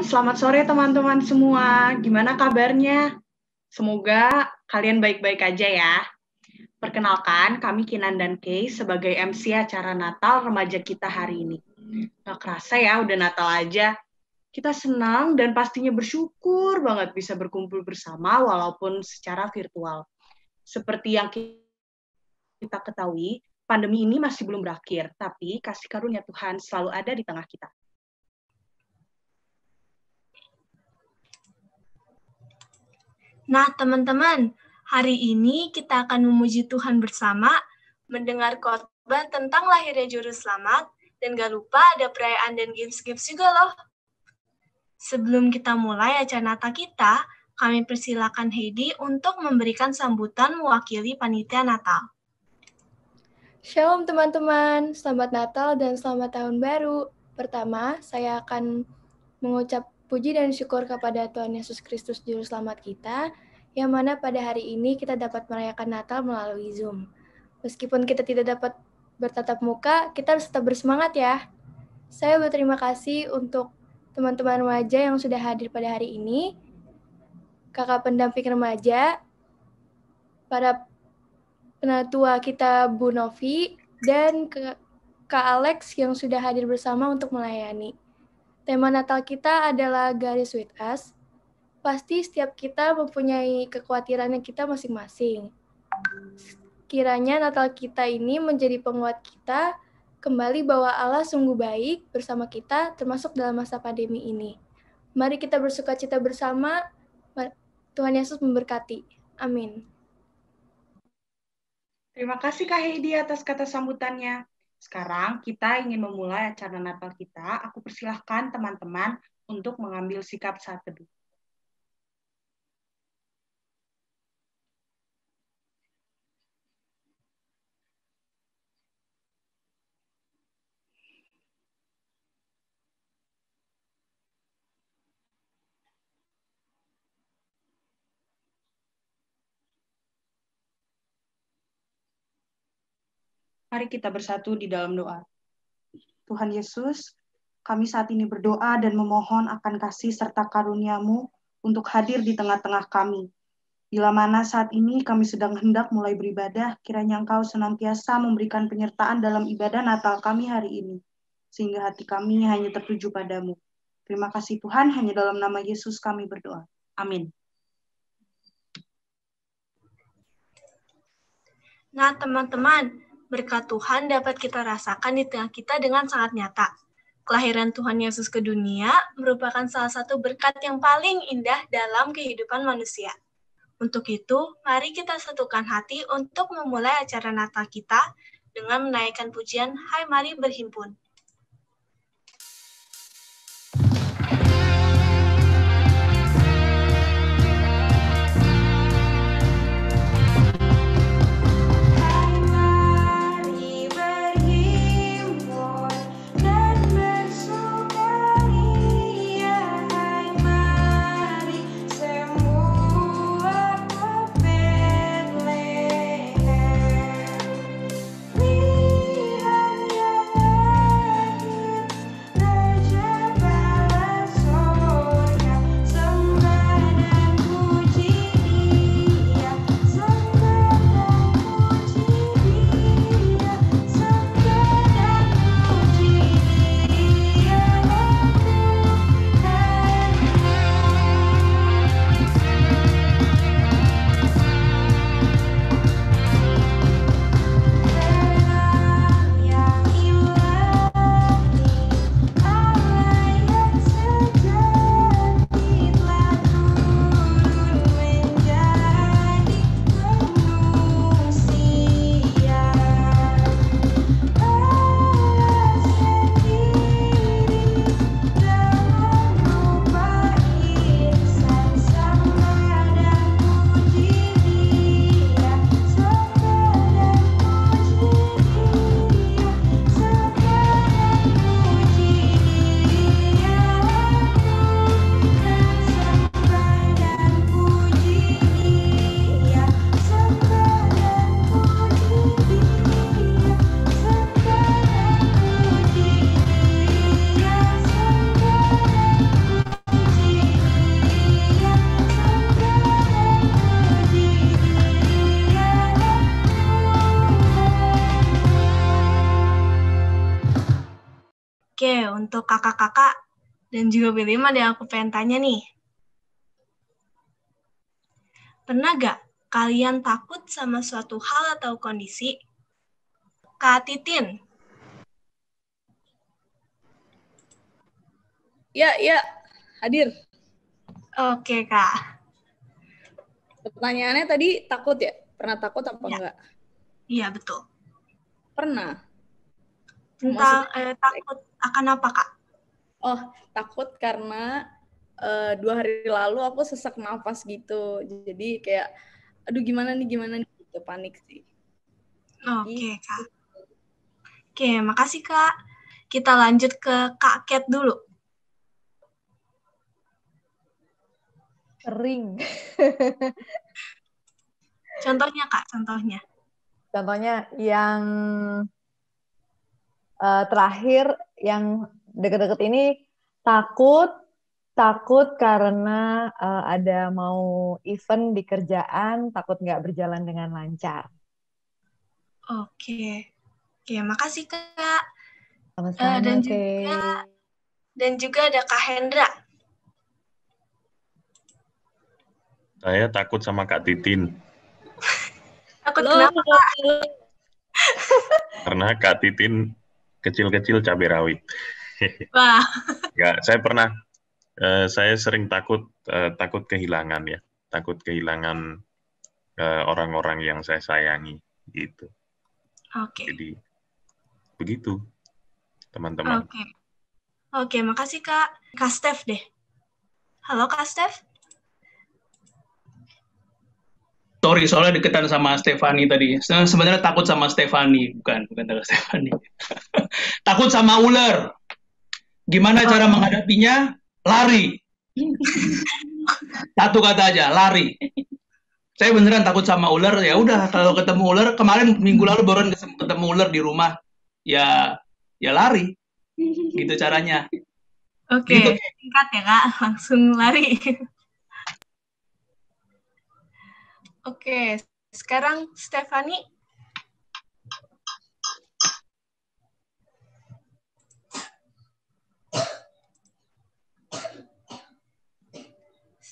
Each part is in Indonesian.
Selamat sore teman-teman semua. Gimana kabarnya? Semoga kalian baik-baik aja ya. Perkenalkan, kami Kinan dan Kay sebagai MC acara Natal remaja kita hari ini. Gak kerasa ya, udah Natal aja. Kita senang dan pastinya bersyukur banget bisa berkumpul bersama walaupun secara virtual. Seperti yang kita ketahui, pandemi ini masih belum berakhir, tapi kasih karunia Tuhan selalu ada di tengah kita. Nah, teman-teman, hari ini kita akan memuji Tuhan bersama, mendengar khotbah tentang lahirnya Juru Selamat, dan gak lupa ada perayaan dan games-games juga loh. Sebelum kita mulai acara Natal kita, kami persilakan Heidi untuk memberikan sambutan mewakili panitia Natal. Shalom teman-teman, selamat Natal dan selamat tahun baru. Pertama, saya akan mengucap Puji dan syukur kepada Tuhan Yesus Kristus Juru Selamat kita, yang mana pada hari ini kita dapat merayakan Natal melalui Zoom. Meskipun kita tidak dapat bertatap muka, kita harus tetap bersemangat ya. Saya berterima kasih untuk teman-teman remaja yang sudah hadir pada hari ini, kakak pendamping remaja, para penatua kita Bu Novi, dan Kak Alex yang sudah hadir bersama untuk melayani. Tema Natal kita adalah garis with us. Pasti setiap kita mempunyai kekhawatirannya kita masing-masing. Kiranya Natal kita ini menjadi penguat kita kembali bahwa Allah sungguh baik bersama kita termasuk dalam masa pandemi ini. Mari kita bersuka cita bersama. Tuhan Yesus memberkati. Amin. Terima kasih Kak Heidi atas kata sambutannya. Sekarang kita ingin memulai acara Natal kita. Aku persilahkan teman-teman untuk mengambil sikap saat teduh. Mari kita bersatu di dalam doa. Tuhan Yesus, kami saat ini berdoa dan memohon akan kasih serta karuniamu untuk hadir di tengah-tengah kami. Bila mana saat ini kami sedang hendak mulai beribadah, kiranya Engkau senantiasa memberikan penyertaan dalam ibadah Natal kami hari ini, sehingga hati kami hanya tertuju padamu. Terima kasih Tuhan, hanya dalam nama Yesus kami berdoa. Amin. Nah, teman-teman, berkat Tuhan dapat kita rasakan di tengah kita dengan sangat nyata. Kelahiran Tuhan Yesus ke dunia merupakan salah satu berkat yang paling indah dalam kehidupan manusia. Untuk itu, mari kita satukan hati untuk memulai acara Natal kita dengan menaikkan pujian Hai Mari Berhimpun. Dan juga William ada yang aku pengen tanya nih. Pernah gak kalian takut sama suatu hal atau kondisi? Kak Titin. Ya, ya, hadir. Oke, Kak. Pertanyaannya tadi takut ya? Pernah takut apa ya. enggak? Iya, betul. Pernah. Tentang eh, takut akan apa, Kak? Oh, takut karena uh, dua hari lalu aku sesak nafas gitu. Jadi kayak, aduh gimana nih, gimana nih, gitu, panik sih. Oke, okay, Kak. Oke, makasih, Kak. Kita lanjut ke Kak Cat dulu. Sering. contohnya, Kak, contohnya. Contohnya yang uh, terakhir, yang deket-deket ini takut takut karena uh, ada mau event di kerjaan takut nggak berjalan dengan lancar. Oke, oke, makasih kak. Sama-sama, uh, dan juga dan juga ada kak Hendra. Saya takut sama Kak Titin. takut Loh. kenapa kak? Karena Kak Titin kecil-kecil cabai rawit. Wah. ya, saya pernah uh, saya sering takut uh, takut kehilangan ya, takut kehilangan uh, orang-orang yang saya sayangi gitu. Oke. Okay. Jadi begitu, teman-teman. Oke. Okay. Oke, okay, makasih Kak. Kak Steph deh. Halo Kak Steph. Sorry, soalnya deketan sama Stefani tadi. Sebenarnya takut sama Stefani, bukan, bukan takut Stefani. takut sama ular. Gimana cara oh. menghadapinya? lari. Satu kata aja, lari. Saya beneran takut sama ular. Ya udah, kalau ketemu ular, kemarin minggu lalu baru ketemu ular di rumah. Ya, ya lari. Gitu caranya. Oke, okay. gitu. singkat ya kak, langsung lari. Oke, sekarang Stefani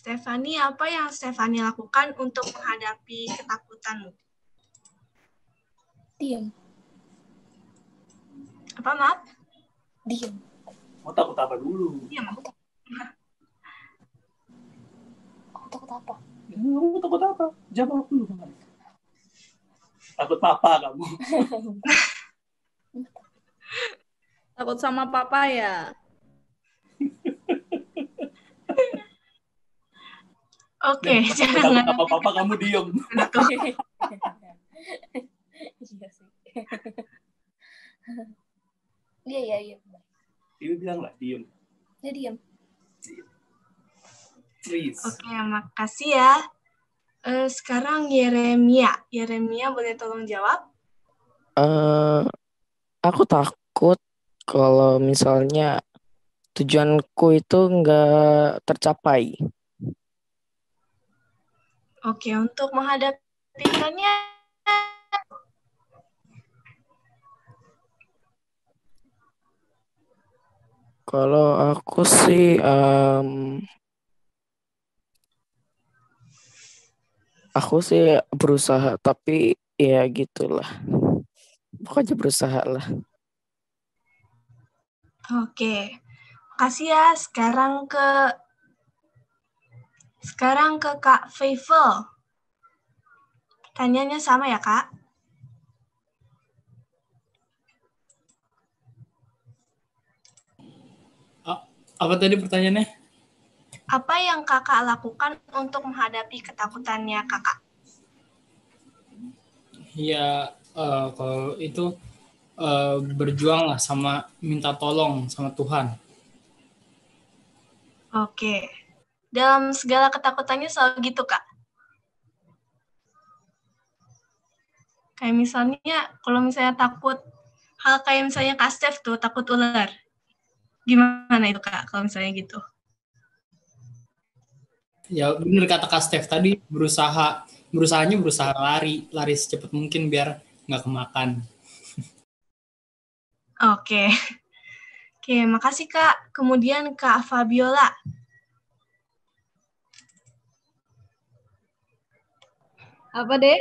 Stefani, apa yang Stefani lakukan untuk menghadapi ketakutanmu? Diam. Apa, maaf? Diam. Mau takut apa dulu? Diam. Aku takut. Aku takut apa? Kamu takut apa? Jawab dulu. Takut papa kamu. takut sama papa ya? Oke, okay, jangan apa-apa kamu diem. iya sih. Iya, iya, iya. Ini bilang lah, diem. Ya, diem. Please. Oke, okay, makasih ya. Uh, sekarang Yeremia. Yeremia boleh tolong jawab? Uh, aku takut kalau misalnya tujuanku itu nggak tercapai. Oke, untuk menghadapinya Kalau aku sih um, aku sih berusaha tapi ya gitulah. Pokoknya berusaha lah. Oke. Kasih ya sekarang ke sekarang ke Kak Faithful. Tanyanya sama ya, Kak? Apa tadi pertanyaannya? Apa yang kakak lakukan untuk menghadapi ketakutannya kakak? Ya, uh, kalau itu uh, berjuang lah sama minta tolong sama Tuhan. Oke dalam segala ketakutannya selalu gitu kak. Kayak misalnya kalau misalnya takut hal kayak misalnya kak Steph tuh takut ular. Gimana itu kak kalau misalnya gitu? Ya bener kata kak Steph tadi berusaha berusahanya berusaha lari lari secepat mungkin biar nggak kemakan. Oke. Oke Oke, makasih Kak. Kemudian Kak Fabiola. Apa, Dek?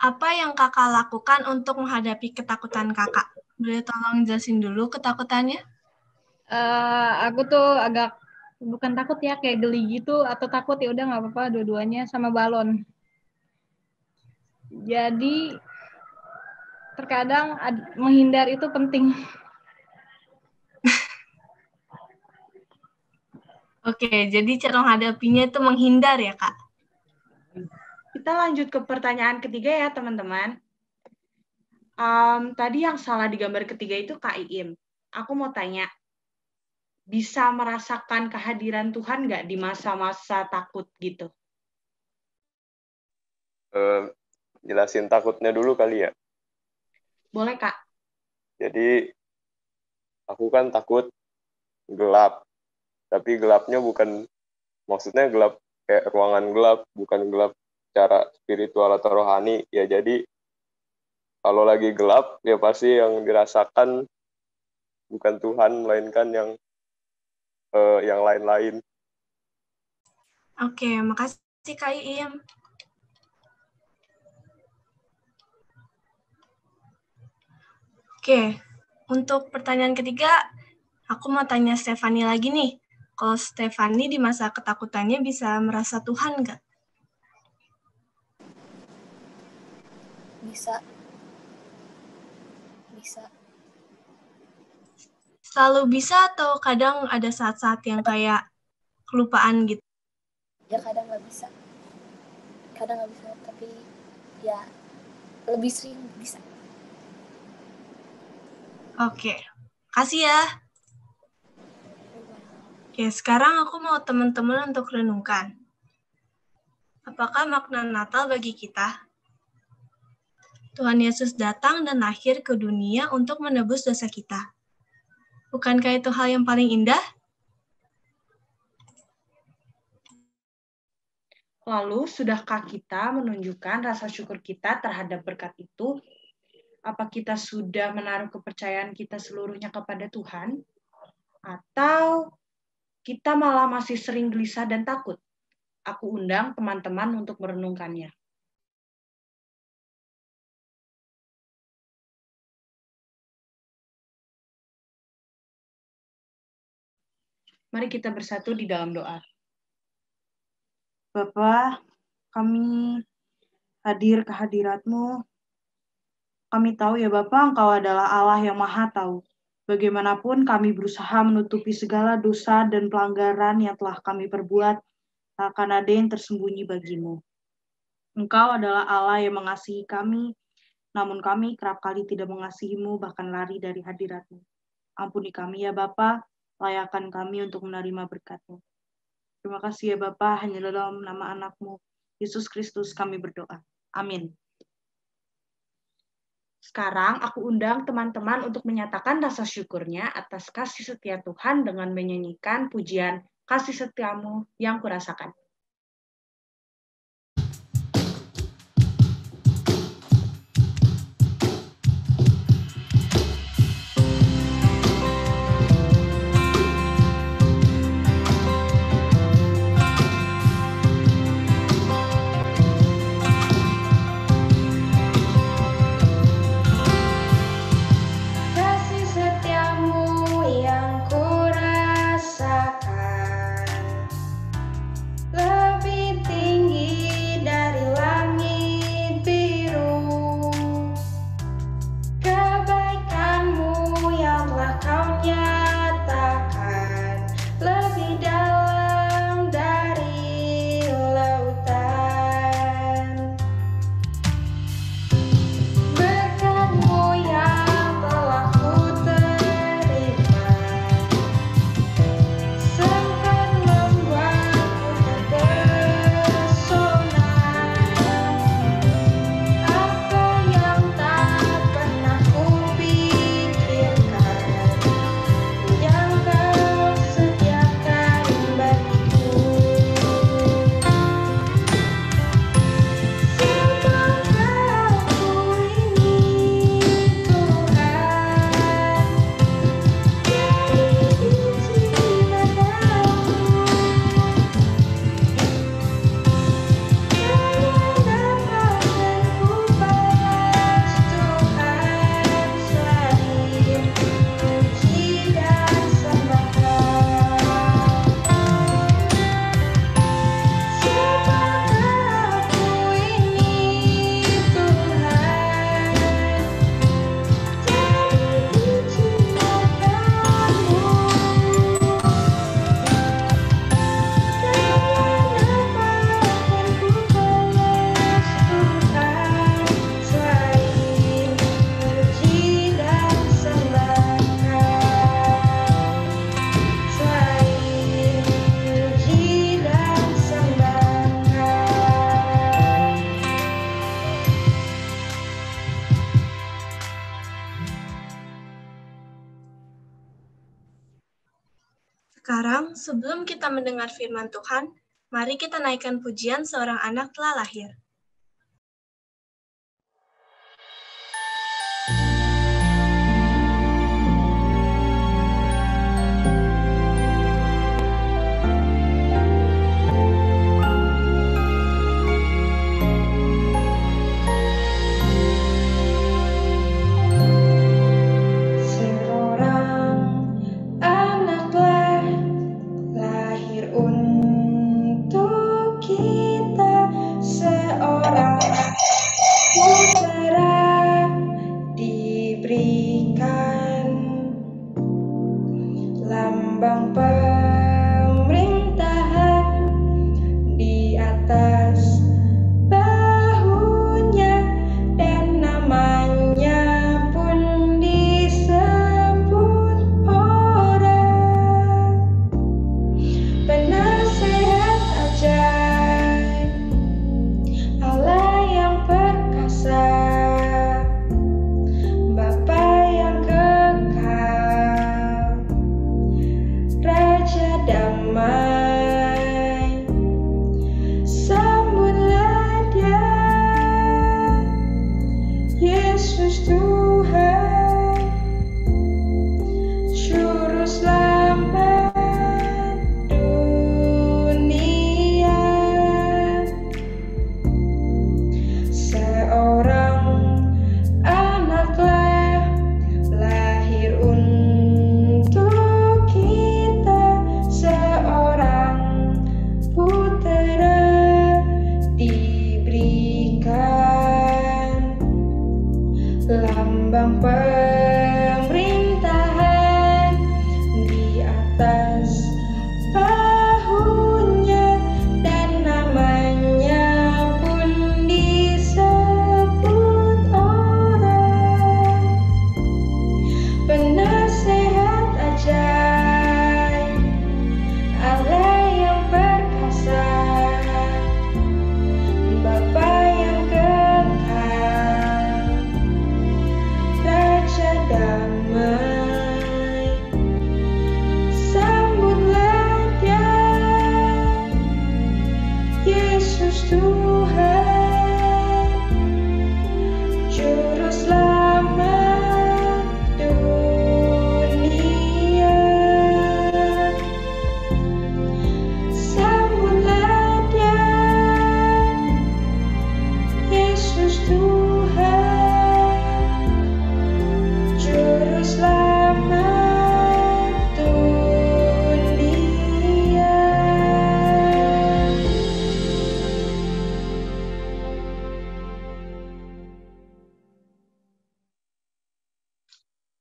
Apa yang kakak lakukan untuk menghadapi ketakutan kakak? Boleh tolong jelasin dulu ketakutannya? Uh, aku tuh agak bukan takut ya kayak geli gitu atau takut ya udah nggak apa-apa dua-duanya sama balon. Jadi terkadang menghindar itu penting. Oke, jadi cara menghadapinya itu menghindar ya kak? Kita lanjut ke pertanyaan ketiga ya, teman-teman. Um, tadi yang salah di gambar ketiga itu Kak Iim. Aku mau tanya, bisa merasakan kehadiran Tuhan nggak di masa-masa takut gitu? Uh, jelasin takutnya dulu kali ya. Boleh, Kak. Jadi, aku kan takut gelap. Tapi gelapnya bukan, maksudnya gelap kayak ruangan gelap, bukan gelap secara spiritual atau rohani ya jadi kalau lagi gelap ya pasti yang dirasakan bukan Tuhan melainkan yang uh, yang lain-lain. Oke, makasih Kak Iim. Oke, untuk pertanyaan ketiga, aku mau tanya Stefani lagi nih. Kalau Stefani di masa ketakutannya bisa merasa Tuhan nggak? Bisa. Bisa. Selalu bisa atau kadang ada saat-saat yang kayak kelupaan gitu? Ya kadang nggak bisa. Kadang nggak bisa tapi ya lebih sering bisa. Oke. Kasih ya. Oke, sekarang aku mau teman-teman untuk renungkan. Apakah makna Natal bagi kita? Tuhan Yesus datang dan lahir ke dunia untuk menebus dosa kita. Bukankah itu hal yang paling indah? Lalu, sudahkah kita menunjukkan rasa syukur kita terhadap berkat itu? Apa kita sudah menaruh kepercayaan kita seluruhnya kepada Tuhan? Atau kita malah masih sering gelisah dan takut? Aku undang teman-teman untuk merenungkannya. Mari kita bersatu di dalam doa. Bapa, kami hadir ke hadiratmu. Kami tahu ya Bapa, Engkau adalah Allah yang maha tahu. Bagaimanapun kami berusaha menutupi segala dosa dan pelanggaran yang telah kami perbuat, tak akan ada yang tersembunyi bagimu. Engkau adalah Allah yang mengasihi kami, namun kami kerap kali tidak mengasihimu, bahkan lari dari hadiratmu. Ampuni kami ya Bapa, layakkan kami untuk menerima berkat-Mu. Terima kasih ya Bapa, hanya dalam nama anakmu, Yesus Kristus kami berdoa. Amin. Sekarang aku undang teman-teman untuk menyatakan rasa syukurnya atas kasih setia Tuhan dengan menyanyikan pujian kasih setiamu yang kurasakan. Sebelum kita mendengar firman Tuhan, mari kita naikkan pujian seorang anak telah lahir.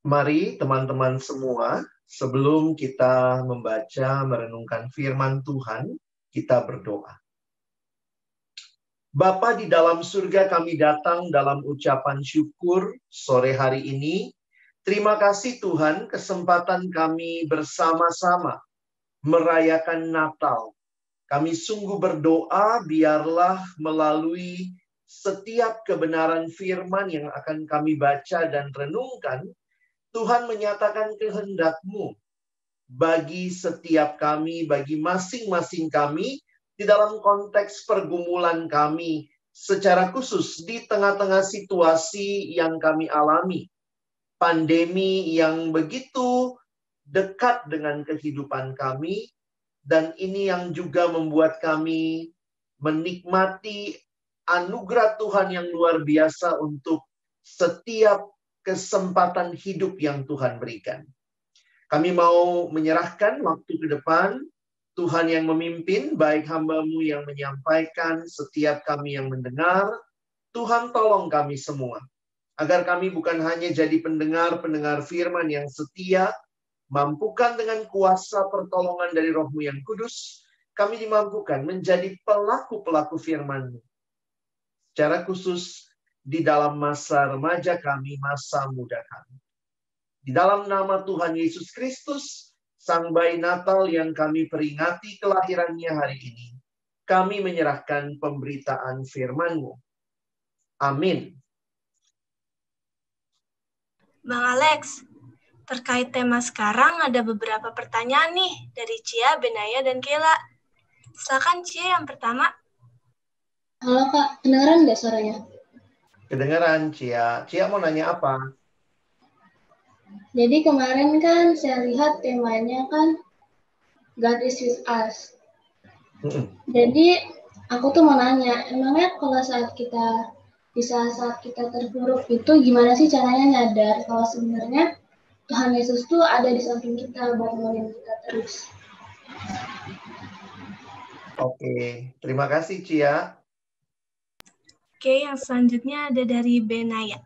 Mari teman-teman semua, sebelum kita membaca merenungkan firman Tuhan, kita berdoa. Bapa di dalam surga kami datang dalam ucapan syukur sore hari ini. Terima kasih Tuhan kesempatan kami bersama-sama merayakan Natal. Kami sungguh berdoa biarlah melalui setiap kebenaran firman yang akan kami baca dan renungkan, Tuhan menyatakan kehendakmu bagi setiap kami, bagi masing-masing kami, di dalam konteks pergumulan kami, secara khusus di tengah-tengah situasi yang kami alami. Pandemi yang begitu dekat dengan kehidupan kami, dan ini yang juga membuat kami menikmati anugerah Tuhan yang luar biasa untuk setiap kesempatan hidup yang Tuhan berikan. Kami mau menyerahkan waktu ke depan, Tuhan yang memimpin, baik hambamu yang menyampaikan, setiap kami yang mendengar, Tuhan tolong kami semua. Agar kami bukan hanya jadi pendengar-pendengar firman yang setia, mampukan dengan kuasa pertolongan dari rohmu yang kudus, kami dimampukan menjadi pelaku-pelaku firman-Mu. Secara khusus, di dalam masa remaja kami, masa muda kami. Di dalam nama Tuhan Yesus Kristus, Sang Bayi Natal yang kami peringati kelahirannya hari ini, kami menyerahkan pemberitaan firman-Mu. Amin. Bang Alex, Terkait tema sekarang ada beberapa pertanyaan nih dari Cia, Benaya, dan Kela. Silakan Cia yang pertama. Halo Kak, kedengeran nggak suaranya? Kedengeran Cia. Cia mau nanya apa? Jadi kemarin kan saya lihat temanya kan God is with us. Jadi aku tuh mau nanya, emangnya kalau saat kita di saat-saat kita terpuruk itu gimana sih caranya nyadar kalau sebenarnya Tuhan Yesus tuh ada di samping kita buat nolongin kita terus. Oke, terima kasih Cia. Oke, yang selanjutnya ada dari Benaya.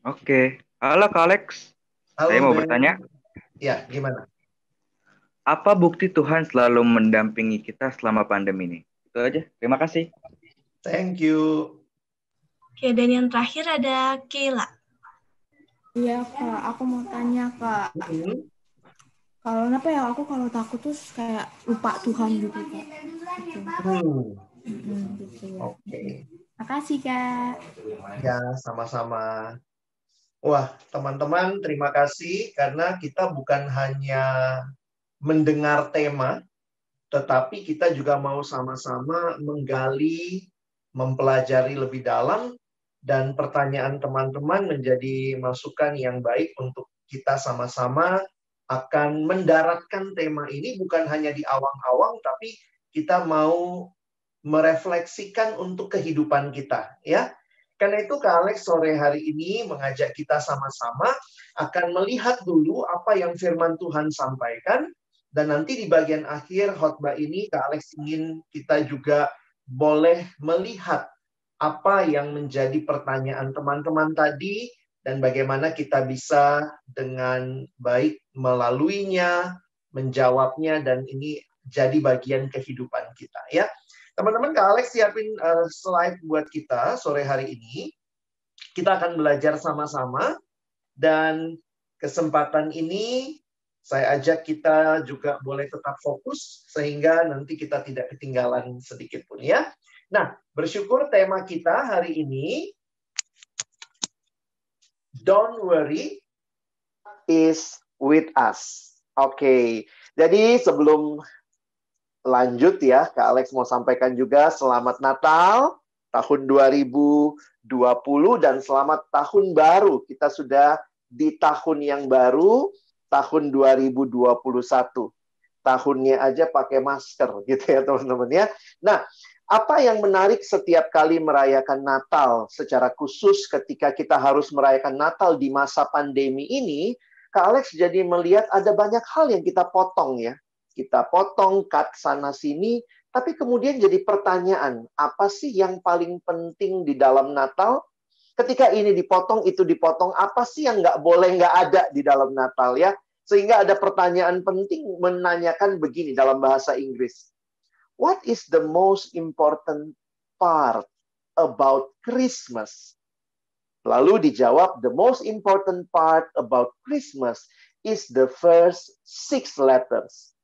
Oke, halo Kak Alex. Halo, Saya mau Ben. bertanya, Ya, gimana? apa bukti Tuhan selalu mendampingi kita selama pandemi ini? Itu aja. Terima kasih. Thank you. Oke, dan yang terakhir ada Kela. Iya kak, aku mau tanya kak. Kalau kenapa ya aku kalau takut tuh kayak lupa Tuhan gitu kak. Gitu. Hmm, Gitu. Oke. Makasih kak. Ya, sama-sama. Wah, teman-teman, terima kasih karena kita bukan hanya mendengar tema, tetapi kita juga mau sama-sama menggali, mempelajari lebih dalam, dan pertanyaan teman-teman menjadi masukan yang baik untuk kita sama-sama akan mendaratkan tema ini bukan hanya di awang-awang, tapi kita mau merefleksikan untuk kehidupan kita, ya. Karena itu Kak Alex sore hari ini mengajak kita sama-sama akan melihat dulu apa yang firman Tuhan sampaikan dan nanti di bagian akhir khotbah ini Kak Alex ingin kita juga boleh melihat apa yang menjadi pertanyaan teman-teman tadi dan bagaimana kita bisa dengan baik melaluinya, menjawabnya dan ini jadi bagian kehidupan kita ya. Teman-teman Kak Alex siapin uh, slide buat kita sore hari ini. Kita akan belajar sama-sama dan kesempatan ini saya ajak kita juga boleh tetap fokus sehingga nanti kita tidak ketinggalan sedikit pun ya. Nah, bersyukur tema kita hari ini Don't worry is with us. Oke. Jadi sebelum lanjut ya, Kak Alex mau sampaikan juga selamat Natal tahun 2020 dan selamat tahun baru. Kita sudah di tahun yang baru, tahun 2021. Tahunnya aja pakai masker gitu ya teman-teman ya. Nah, apa yang menarik setiap kali merayakan Natal secara khusus ketika kita harus merayakan Natal di masa pandemi ini, Kak Alex jadi melihat ada banyak hal yang kita potong ya. Kita potong cut sana sini, tapi kemudian jadi pertanyaan, apa sih yang paling penting di dalam Natal? Ketika ini dipotong, itu dipotong, apa sih yang nggak boleh nggak ada di dalam Natal ya? Sehingga ada pertanyaan penting menanyakan begini dalam bahasa Inggris. What is the most important part about Christmas? Lalu dijawab, the most important part about Christmas is the first six letters.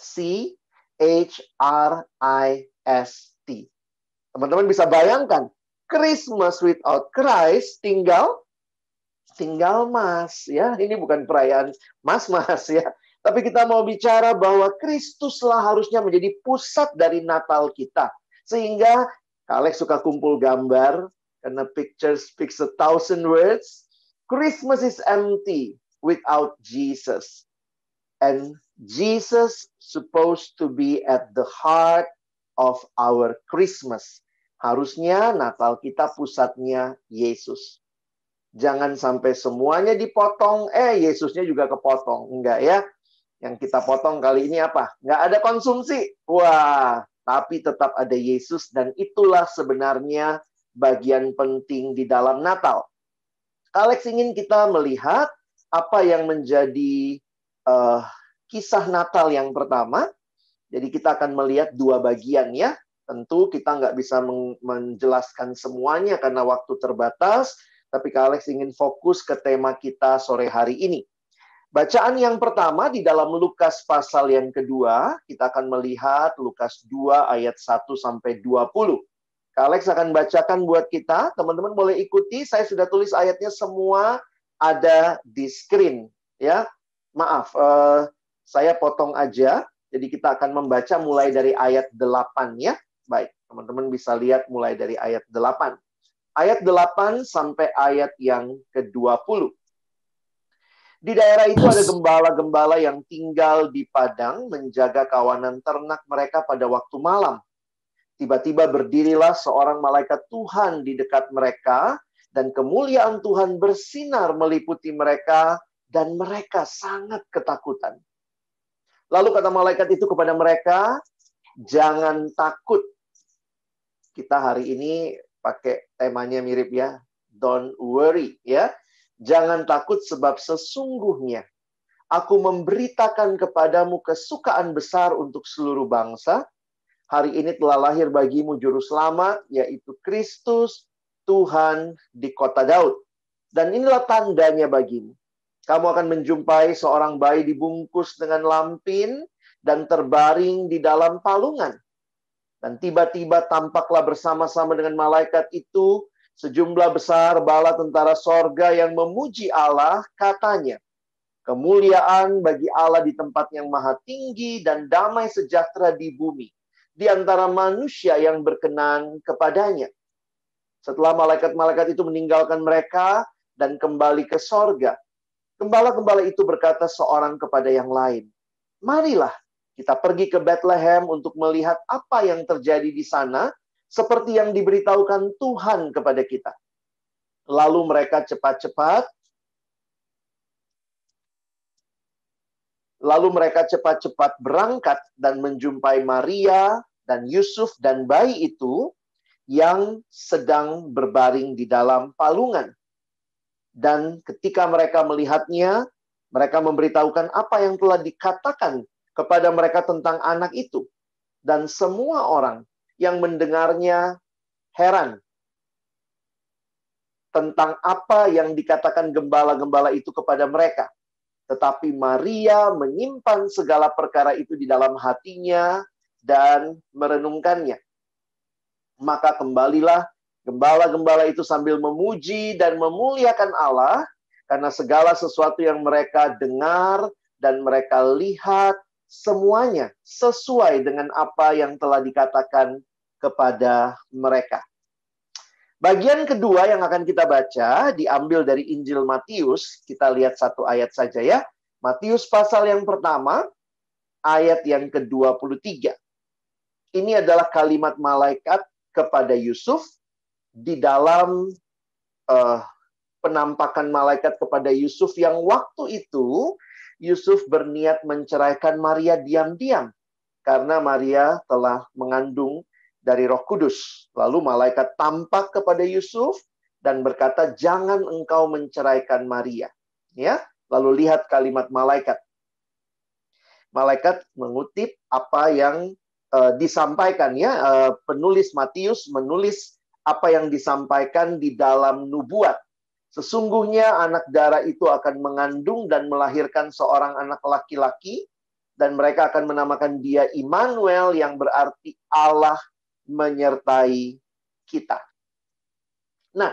C H R I S T. Teman-teman bisa bayangkan, Christmas without Christ tinggal tinggal Mas ya. Ini bukan perayaan Mas-mas ya. Tapi kita mau bicara bahwa Kristuslah harusnya menjadi pusat dari Natal kita. Sehingga Alex suka kumpul gambar karena picture speaks a thousand words. Christmas is empty without Jesus. And Jesus supposed to be at the heart of our Christmas. Harusnya Natal kita pusatnya Yesus. Jangan sampai semuanya dipotong, eh Yesusnya juga kepotong. Enggak ya. Yang kita potong kali ini apa? Enggak ada konsumsi. Wah, tapi tetap ada Yesus dan itulah sebenarnya bagian penting di dalam Natal. Alex ingin kita melihat apa yang menjadi uh, kisah Natal yang pertama. Jadi kita akan melihat dua bagian ya. Tentu kita nggak bisa menjelaskan semuanya karena waktu terbatas. Tapi Kak Alex ingin fokus ke tema kita sore hari ini. Bacaan yang pertama di dalam Lukas pasal yang kedua, kita akan melihat Lukas 2 ayat 1 sampai 20. Kak Alex akan bacakan buat kita, teman-teman boleh ikuti, saya sudah tulis ayatnya semua ada di screen ya. Maaf, uh, saya potong aja. Jadi kita akan membaca mulai dari ayat 8 ya. Baik, teman-teman bisa lihat mulai dari ayat 8. Ayat 8 sampai ayat yang ke-20. Di daerah itu ada gembala-gembala yang tinggal di padang menjaga kawanan ternak mereka pada waktu malam. Tiba-tiba berdirilah seorang malaikat Tuhan di dekat mereka dan kemuliaan Tuhan bersinar meliputi mereka dan mereka sangat ketakutan. Lalu kata malaikat itu kepada mereka, "Jangan takut." Kita hari ini pakai temanya mirip ya, "Don't worry" ya. Jangan takut sebab sesungguhnya aku memberitakan kepadamu kesukaan besar untuk seluruh bangsa. Hari ini telah lahir bagimu juru selamat, yaitu Kristus, Tuhan di kota Daud. Dan inilah tandanya bagimu. Kamu akan menjumpai seorang bayi dibungkus dengan lampin dan terbaring di dalam palungan. Dan tiba-tiba tampaklah bersama-sama dengan malaikat itu Sejumlah besar bala tentara sorga yang memuji Allah katanya, kemuliaan bagi Allah di tempat yang maha tinggi dan damai sejahtera di bumi, di antara manusia yang berkenan kepadanya. Setelah malaikat-malaikat itu meninggalkan mereka dan kembali ke sorga, gembala-gembala itu berkata seorang kepada yang lain, Marilah kita pergi ke Bethlehem untuk melihat apa yang terjadi di sana, seperti yang diberitahukan Tuhan kepada kita. Lalu mereka cepat-cepat Lalu mereka cepat-cepat berangkat dan menjumpai Maria dan Yusuf dan bayi itu yang sedang berbaring di dalam palungan. Dan ketika mereka melihatnya, mereka memberitahukan apa yang telah dikatakan kepada mereka tentang anak itu. Dan semua orang yang mendengarnya heran tentang apa yang dikatakan gembala-gembala itu kepada mereka. Tetapi Maria menyimpan segala perkara itu di dalam hatinya dan merenungkannya. Maka kembalilah gembala-gembala itu sambil memuji dan memuliakan Allah karena segala sesuatu yang mereka dengar dan mereka lihat semuanya sesuai dengan apa yang telah dikatakan kepada mereka. Bagian kedua yang akan kita baca diambil dari Injil Matius. Kita lihat satu ayat saja ya. Matius pasal yang pertama, ayat yang ke-23. Ini adalah kalimat malaikat kepada Yusuf di dalam uh, penampakan malaikat kepada Yusuf yang waktu itu Yusuf berniat menceraikan Maria diam-diam karena Maria telah mengandung dari Roh Kudus. Lalu malaikat tampak kepada Yusuf dan berkata, "Jangan engkau menceraikan Maria." Ya, lalu lihat kalimat malaikat. Malaikat mengutip apa yang uh, disampaikan ya, uh, penulis Matius menulis apa yang disampaikan di dalam nubuat. Sesungguhnya anak darah itu akan mengandung dan melahirkan seorang anak laki-laki dan mereka akan menamakan dia Immanuel yang berarti Allah menyertai kita. Nah,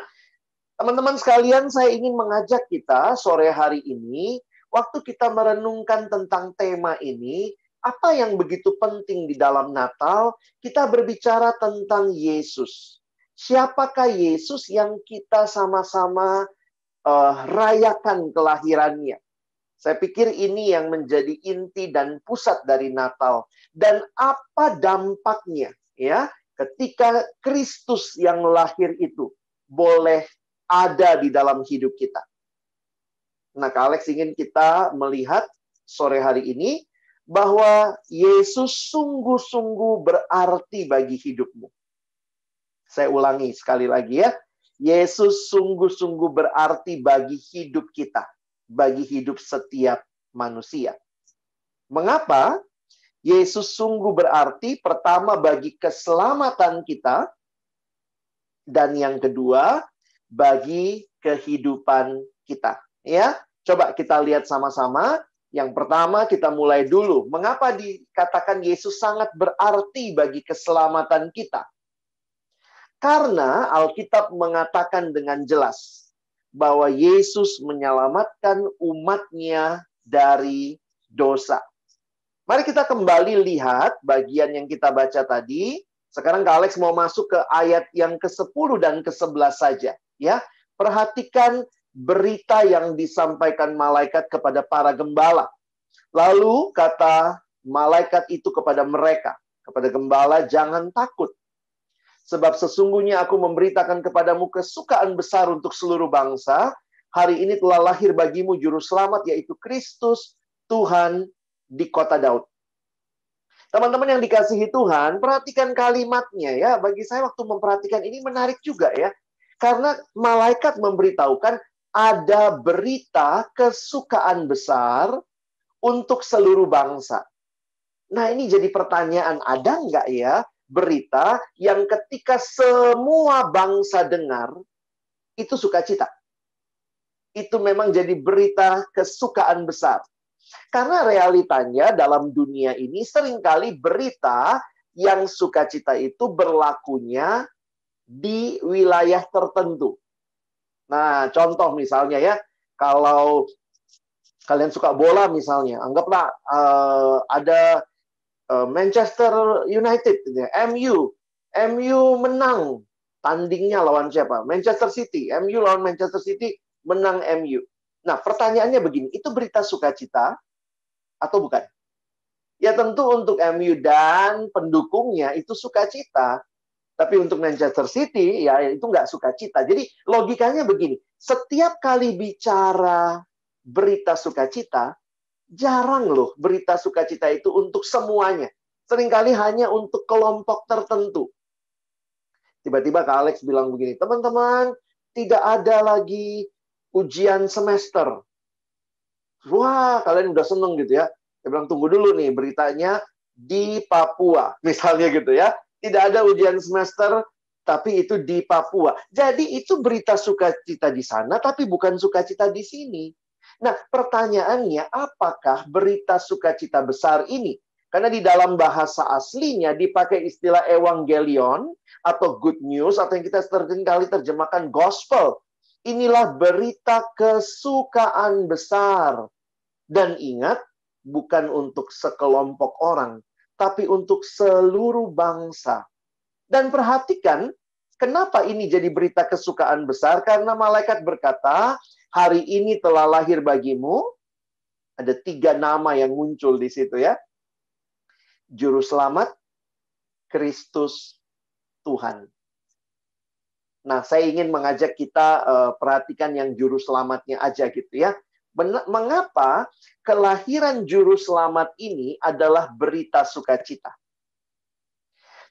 teman-teman sekalian, saya ingin mengajak kita sore hari ini, waktu kita merenungkan tentang tema ini, apa yang begitu penting di dalam Natal, kita berbicara tentang Yesus. Siapakah Yesus yang kita sama-sama uh, rayakan kelahirannya? Saya pikir ini yang menjadi inti dan pusat dari Natal. Dan apa dampaknya ya ketika Kristus yang lahir itu boleh ada di dalam hidup kita. Nah, Kak Alex ingin kita melihat sore hari ini bahwa Yesus sungguh-sungguh berarti bagi hidupmu. Saya ulangi sekali lagi ya. Yesus sungguh-sungguh berarti bagi hidup kita, bagi hidup setiap manusia. Mengapa? Yesus sungguh berarti pertama bagi keselamatan kita dan yang kedua bagi kehidupan kita. Ya, coba kita lihat sama-sama. Yang pertama kita mulai dulu. Mengapa dikatakan Yesus sangat berarti bagi keselamatan kita? Karena Alkitab mengatakan dengan jelas bahwa Yesus menyelamatkan umatnya dari dosa. Mari kita kembali lihat bagian yang kita baca tadi. Sekarang Kak Alex mau masuk ke ayat yang ke-10 dan ke-11 saja. ya. Perhatikan berita yang disampaikan malaikat kepada para gembala. Lalu kata malaikat itu kepada mereka, kepada gembala, jangan takut. Sebab sesungguhnya aku memberitakan kepadamu kesukaan besar untuk seluruh bangsa. Hari ini telah lahir bagimu juru selamat, yaitu Kristus, Tuhan di kota Daud. Teman-teman yang dikasihi Tuhan, perhatikan kalimatnya ya. Bagi saya waktu memperhatikan ini menarik juga ya. Karena malaikat memberitahukan ada berita kesukaan besar untuk seluruh bangsa. Nah ini jadi pertanyaan, ada nggak ya berita yang ketika semua bangsa dengar, itu sukacita? Itu memang jadi berita kesukaan besar. Karena realitanya dalam dunia ini sering kali berita yang sukacita itu berlakunya di wilayah tertentu. Nah, contoh misalnya ya, kalau kalian suka bola misalnya, anggaplah uh, ada Manchester United, MU, MU menang tandingnya lawan siapa? Manchester City, MU lawan Manchester City menang MU. Nah, pertanyaannya begini, itu berita sukacita atau bukan? Ya tentu untuk MU dan pendukungnya itu sukacita. Tapi untuk Manchester City ya itu nggak sukacita. Jadi logikanya begini, setiap kali bicara berita sukacita, jarang loh berita sukacita itu untuk semuanya. Seringkali hanya untuk kelompok tertentu. Tiba-tiba Kak Alex bilang begini, teman-teman, tidak ada lagi ujian semester. Wah, kalian udah seneng gitu ya. Dia bilang, tunggu dulu nih beritanya di Papua. Misalnya gitu ya. Tidak ada ujian semester, tapi itu di Papua. Jadi itu berita sukacita di sana, tapi bukan sukacita di sini. Nah, pertanyaannya, apakah berita sukacita besar ini? Karena di dalam bahasa aslinya dipakai istilah evangelion atau good news atau yang kita sering kali terjemahkan gospel. Inilah berita kesukaan besar. Dan ingat, bukan untuk sekelompok orang, tapi untuk seluruh bangsa. Dan perhatikan, kenapa ini jadi berita kesukaan besar? Karena malaikat berkata, hari ini telah lahir bagimu. Ada tiga nama yang muncul di situ ya. Juru selamat, Kristus, Tuhan. Nah, saya ingin mengajak kita uh, perhatikan yang juru selamatnya aja gitu ya. Mengapa kelahiran juru selamat ini adalah berita sukacita?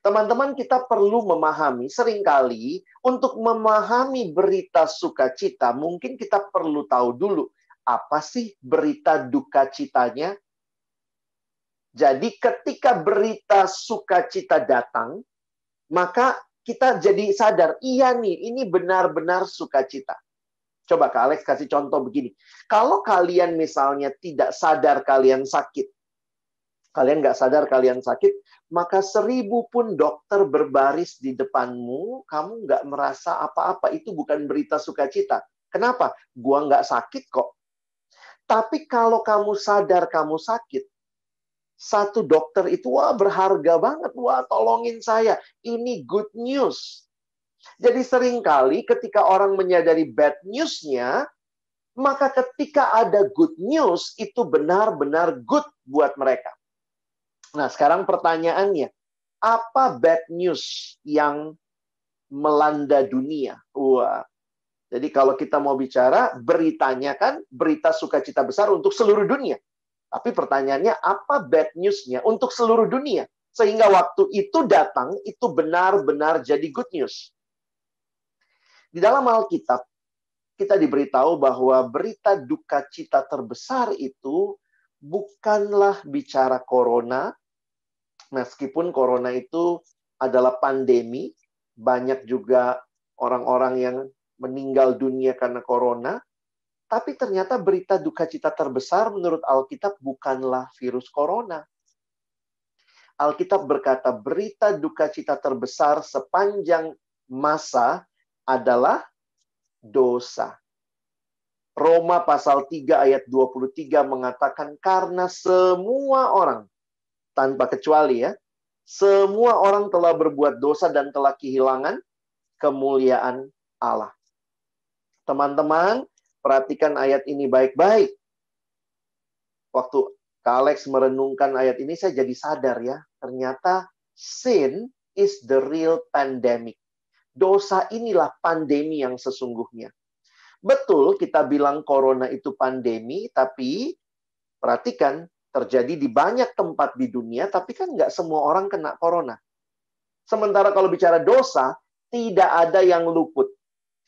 Teman-teman, kita perlu memahami sering kali untuk memahami berita sukacita, mungkin kita perlu tahu dulu apa sih berita duka citanya. Jadi ketika berita sukacita datang, maka kita jadi sadar, iya nih, ini benar-benar sukacita. Coba Kak Alex kasih contoh begini. Kalau kalian misalnya tidak sadar kalian sakit, kalian nggak sadar kalian sakit, maka seribu pun dokter berbaris di depanmu, kamu nggak merasa apa-apa. Itu bukan berita sukacita. Kenapa? Gua nggak sakit kok. Tapi kalau kamu sadar kamu sakit, satu dokter itu wah berharga banget, wah tolongin saya. Ini good news. Jadi sering kali ketika orang menyadari bad news-nya, maka ketika ada good news itu benar-benar good buat mereka. Nah, sekarang pertanyaannya, apa bad news yang melanda dunia? Wah. Jadi kalau kita mau bicara, beritanya kan berita sukacita besar untuk seluruh dunia. Tapi pertanyaannya apa bad news-nya untuk seluruh dunia? Sehingga waktu itu datang, itu benar-benar jadi good news. Di dalam Alkitab, kita diberitahu bahwa berita duka cita terbesar itu bukanlah bicara corona, meskipun corona itu adalah pandemi, banyak juga orang-orang yang meninggal dunia karena corona, tapi ternyata berita duka cita terbesar menurut Alkitab bukanlah virus corona. Alkitab berkata berita duka cita terbesar sepanjang masa adalah dosa. Roma pasal 3 ayat 23 mengatakan karena semua orang tanpa kecuali ya, semua orang telah berbuat dosa dan telah kehilangan kemuliaan Allah. Teman-teman, perhatikan ayat ini baik-baik. Waktu Kak Alex merenungkan ayat ini, saya jadi sadar ya, ternyata sin is the real pandemic. Dosa inilah pandemi yang sesungguhnya. Betul kita bilang corona itu pandemi, tapi perhatikan terjadi di banyak tempat di dunia, tapi kan nggak semua orang kena corona. Sementara kalau bicara dosa, tidak ada yang luput.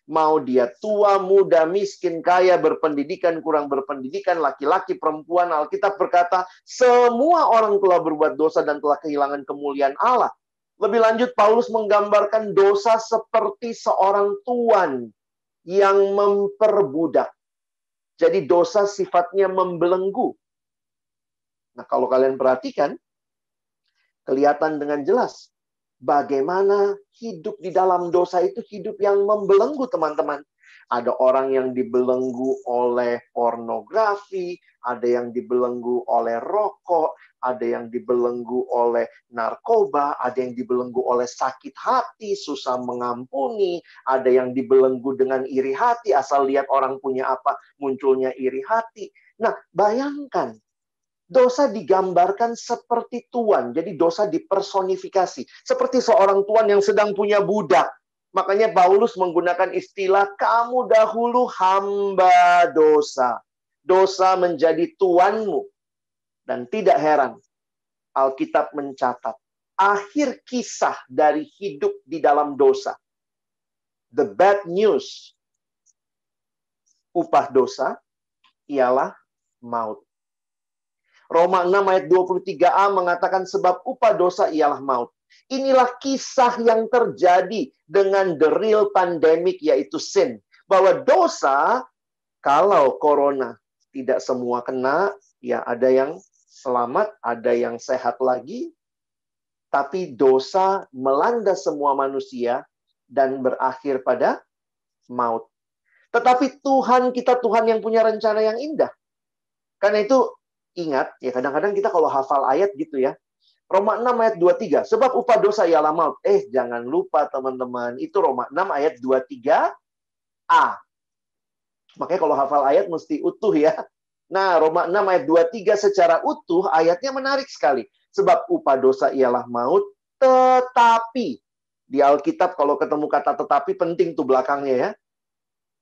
Mau dia tua, muda, miskin, kaya, berpendidikan, kurang berpendidikan, laki-laki, perempuan, Alkitab berkata, semua orang telah berbuat dosa dan telah kehilangan kemuliaan Allah. Lebih lanjut, Paulus menggambarkan dosa seperti seorang tuan yang memperbudak. Jadi dosa sifatnya membelenggu. Nah, kalau kalian perhatikan, kelihatan dengan jelas bagaimana hidup di dalam dosa itu hidup yang membelenggu, teman-teman. Ada orang yang dibelenggu oleh pornografi, ada yang dibelenggu oleh rokok, ada yang dibelenggu oleh narkoba, ada yang dibelenggu oleh sakit hati, susah mengampuni, ada yang dibelenggu dengan iri hati, asal lihat orang punya apa, munculnya iri hati. Nah, bayangkan, dosa digambarkan seperti tuan, jadi dosa dipersonifikasi, seperti seorang tuan yang sedang punya budak. Makanya Paulus menggunakan istilah kamu dahulu hamba dosa. Dosa menjadi tuanmu. Dan tidak heran, Alkitab mencatat akhir kisah dari hidup di dalam dosa. The bad news, upah dosa ialah maut. Roma 6 ayat 23a mengatakan sebab upah dosa ialah maut. Inilah kisah yang terjadi dengan the real pandemic yaitu sin. Bahwa dosa kalau corona tidak semua kena, ya ada yang selamat, ada yang sehat lagi. Tapi dosa melanda semua manusia dan berakhir pada maut. Tetapi Tuhan kita Tuhan yang punya rencana yang indah. Karena itu ingat ya kadang-kadang kita kalau hafal ayat gitu ya. Roma 6 ayat 23. Sebab upah dosa ialah maut. Eh, jangan lupa teman-teman. Itu Roma 6 ayat 23a. Makanya kalau hafal ayat mesti utuh ya. Nah, Roma 6 ayat 23 secara utuh ayatnya menarik sekali. Sebab upah dosa ialah maut, tetapi di Alkitab kalau ketemu kata tetapi penting tuh belakangnya ya.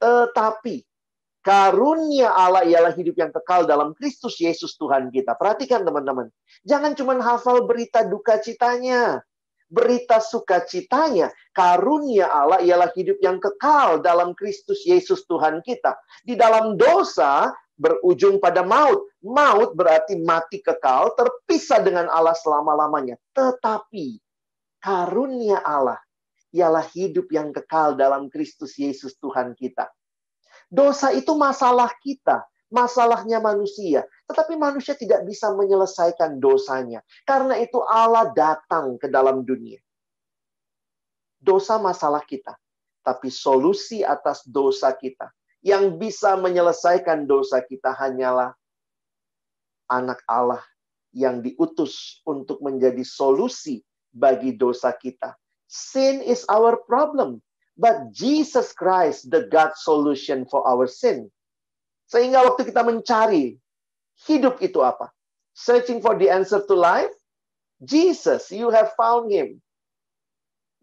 Tetapi Karunia Allah ialah hidup yang kekal dalam Kristus Yesus Tuhan kita. Perhatikan teman-teman. Jangan cuma hafal berita duka citanya. Berita sukacitanya. Karunia Allah ialah hidup yang kekal dalam Kristus Yesus Tuhan kita. Di dalam dosa berujung pada maut. Maut berarti mati kekal, terpisah dengan Allah selama-lamanya. Tetapi karunia Allah ialah hidup yang kekal dalam Kristus Yesus Tuhan kita. Dosa itu masalah kita, masalahnya manusia. Tetapi manusia tidak bisa menyelesaikan dosanya. Karena itu Allah datang ke dalam dunia. Dosa masalah kita. Tapi solusi atas dosa kita. Yang bisa menyelesaikan dosa kita hanyalah anak Allah yang diutus untuk menjadi solusi bagi dosa kita. Sin is our problem. But Jesus Christ, the God solution for our sin. Sehingga waktu kita mencari hidup itu apa? Searching for the answer to life, Jesus, you have found him.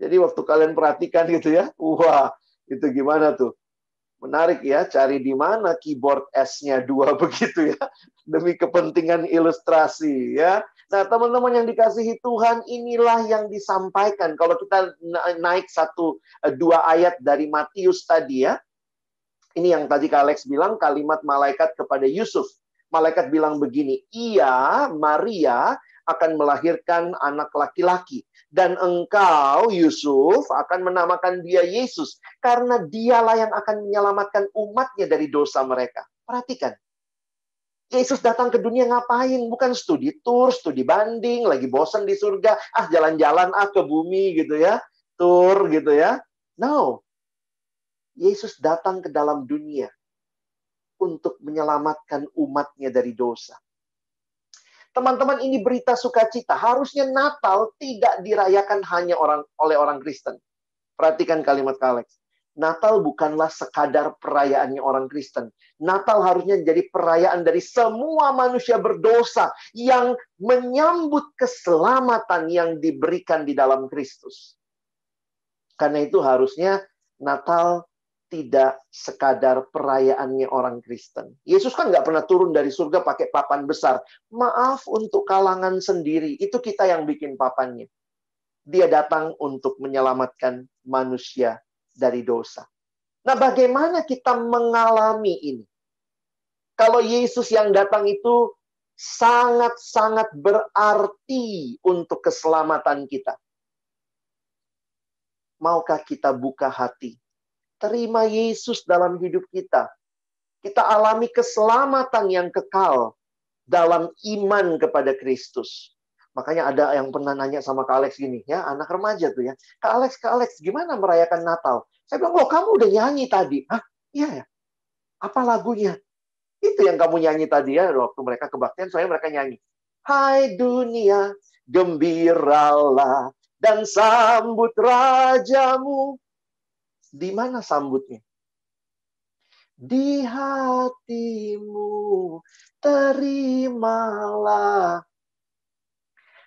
Jadi waktu kalian perhatikan gitu ya, wah, itu gimana tuh? Menarik ya, cari di mana keyboard S-nya dua begitu ya. Demi kepentingan ilustrasi ya. Nah, teman-teman yang dikasihi Tuhan, inilah yang disampaikan. Kalau kita naik satu, eh, dua ayat dari Matius tadi ya. Ini yang tadi Kak Alex bilang, kalimat malaikat kepada Yusuf. Malaikat bilang begini, Iya, Maria akan melahirkan anak laki-laki dan engkau Yusuf akan menamakan dia Yesus karena dialah yang akan menyelamatkan umatnya dari dosa mereka. Perhatikan. Yesus datang ke dunia ngapain? Bukan studi tour, studi banding, lagi bosan di surga, ah jalan-jalan ah ke bumi gitu ya. Tour gitu ya. No. Yesus datang ke dalam dunia untuk menyelamatkan umatnya dari dosa. Teman-teman, ini berita sukacita. Harusnya Natal tidak dirayakan hanya orang oleh orang Kristen. Perhatikan kalimat Kalex. Natal bukanlah sekadar perayaannya orang Kristen. Natal harusnya jadi perayaan dari semua manusia berdosa yang menyambut keselamatan yang diberikan di dalam Kristus. Karena itu harusnya Natal tidak sekadar perayaannya orang Kristen. Yesus kan nggak pernah turun dari surga pakai papan besar. Maaf untuk kalangan sendiri, itu kita yang bikin papannya. Dia datang untuk menyelamatkan manusia dari dosa. Nah, bagaimana kita mengalami ini? Kalau Yesus yang datang itu sangat-sangat berarti untuk keselamatan kita. Maukah kita buka hati terima Yesus dalam hidup kita. Kita alami keselamatan yang kekal dalam iman kepada Kristus. Makanya ada yang pernah nanya sama Kak Alex gini, ya anak remaja tuh ya. Kak Alex, Kak Alex, gimana merayakan Natal? Saya bilang, oh kamu udah nyanyi tadi. Hah? Iya ya. Apa lagunya? Itu yang kamu nyanyi tadi ya, waktu mereka kebaktian, soalnya mereka nyanyi. Hai dunia, gembiralah dan sambut rajamu. Di mana sambutnya? Di hatimu terimalah.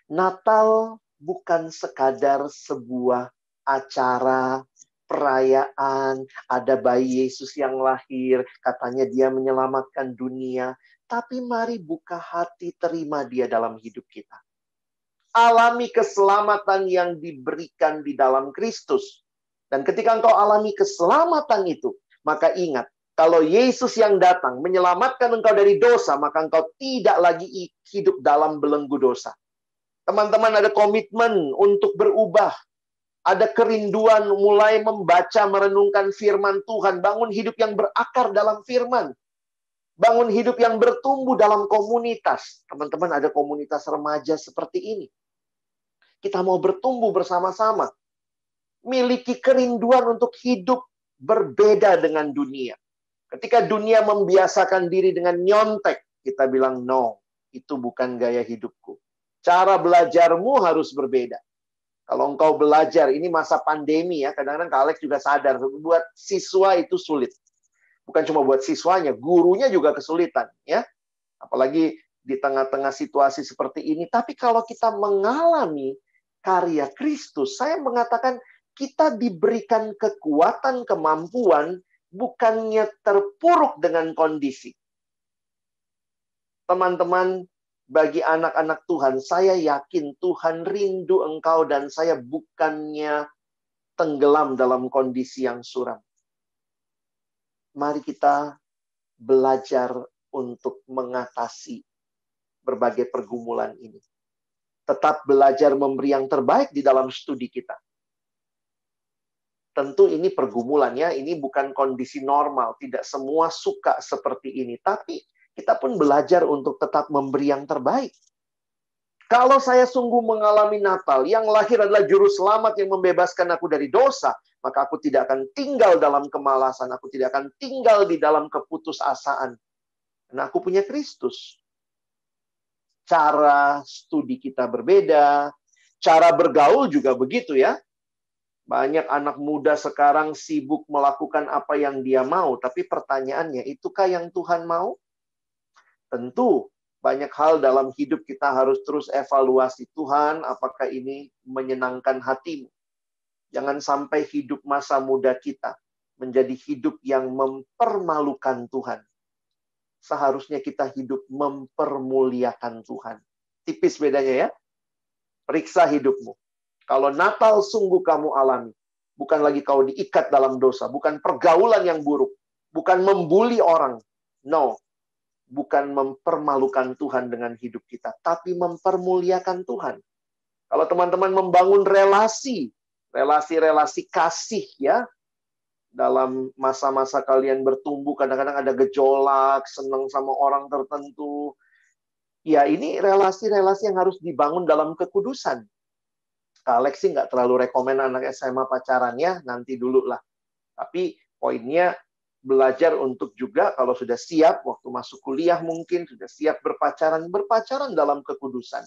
Natal bukan sekadar sebuah acara perayaan, ada bayi Yesus yang lahir, katanya dia menyelamatkan dunia, tapi mari buka hati terima dia dalam hidup kita. Alami keselamatan yang diberikan di dalam Kristus. Dan ketika engkau alami keselamatan itu, maka ingat, kalau Yesus yang datang menyelamatkan engkau dari dosa, maka engkau tidak lagi hidup dalam belenggu dosa. Teman-teman ada komitmen untuk berubah. Ada kerinduan mulai membaca, merenungkan firman Tuhan. Bangun hidup yang berakar dalam firman. Bangun hidup yang bertumbuh dalam komunitas. Teman-teman ada komunitas remaja seperti ini. Kita mau bertumbuh bersama-sama miliki kerinduan untuk hidup berbeda dengan dunia. Ketika dunia membiasakan diri dengan nyontek, kita bilang no, itu bukan gaya hidupku. Cara belajarmu harus berbeda. Kalau engkau belajar, ini masa pandemi ya, kadang-kadang Kak Alex juga sadar, buat siswa itu sulit. Bukan cuma buat siswanya, gurunya juga kesulitan. ya. Apalagi di tengah-tengah situasi seperti ini. Tapi kalau kita mengalami karya Kristus, saya mengatakan kita diberikan kekuatan, kemampuan, bukannya terpuruk dengan kondisi. Teman-teman, bagi anak-anak Tuhan, saya yakin Tuhan rindu engkau dan saya bukannya tenggelam dalam kondisi yang suram. Mari kita belajar untuk mengatasi berbagai pergumulan ini. Tetap belajar memberi yang terbaik di dalam studi kita tentu ini pergumulannya, ini bukan kondisi normal, tidak semua suka seperti ini, tapi kita pun belajar untuk tetap memberi yang terbaik. Kalau saya sungguh mengalami Natal, yang lahir adalah juru selamat yang membebaskan aku dari dosa, maka aku tidak akan tinggal dalam kemalasan, aku tidak akan tinggal di dalam keputusasaan. Karena aku punya Kristus. Cara studi kita berbeda, cara bergaul juga begitu ya. Banyak anak muda sekarang sibuk melakukan apa yang dia mau, tapi pertanyaannya, itukah yang Tuhan mau? Tentu, banyak hal dalam hidup kita harus terus evaluasi Tuhan, apakah ini menyenangkan hatimu. Jangan sampai hidup masa muda kita menjadi hidup yang mempermalukan Tuhan. Seharusnya kita hidup mempermuliakan Tuhan. Tipis bedanya ya. Periksa hidupmu. Kalau Natal sungguh kamu alami, bukan lagi kau diikat dalam dosa, bukan pergaulan yang buruk, bukan membuli orang. No, bukan mempermalukan Tuhan dengan hidup kita, tapi mempermuliakan Tuhan. Kalau teman-teman membangun relasi, relasi-relasi kasih ya, dalam masa-masa kalian bertumbuh, kadang-kadang ada gejolak, senang sama orang tertentu. Ya, ini relasi-relasi yang harus dibangun dalam kekudusan. Kak Alex sih nggak terlalu rekomen anak SMA pacarannya, nanti dulu lah. Tapi poinnya belajar untuk juga kalau sudah siap waktu masuk kuliah mungkin sudah siap berpacaran, berpacaran dalam kekudusan.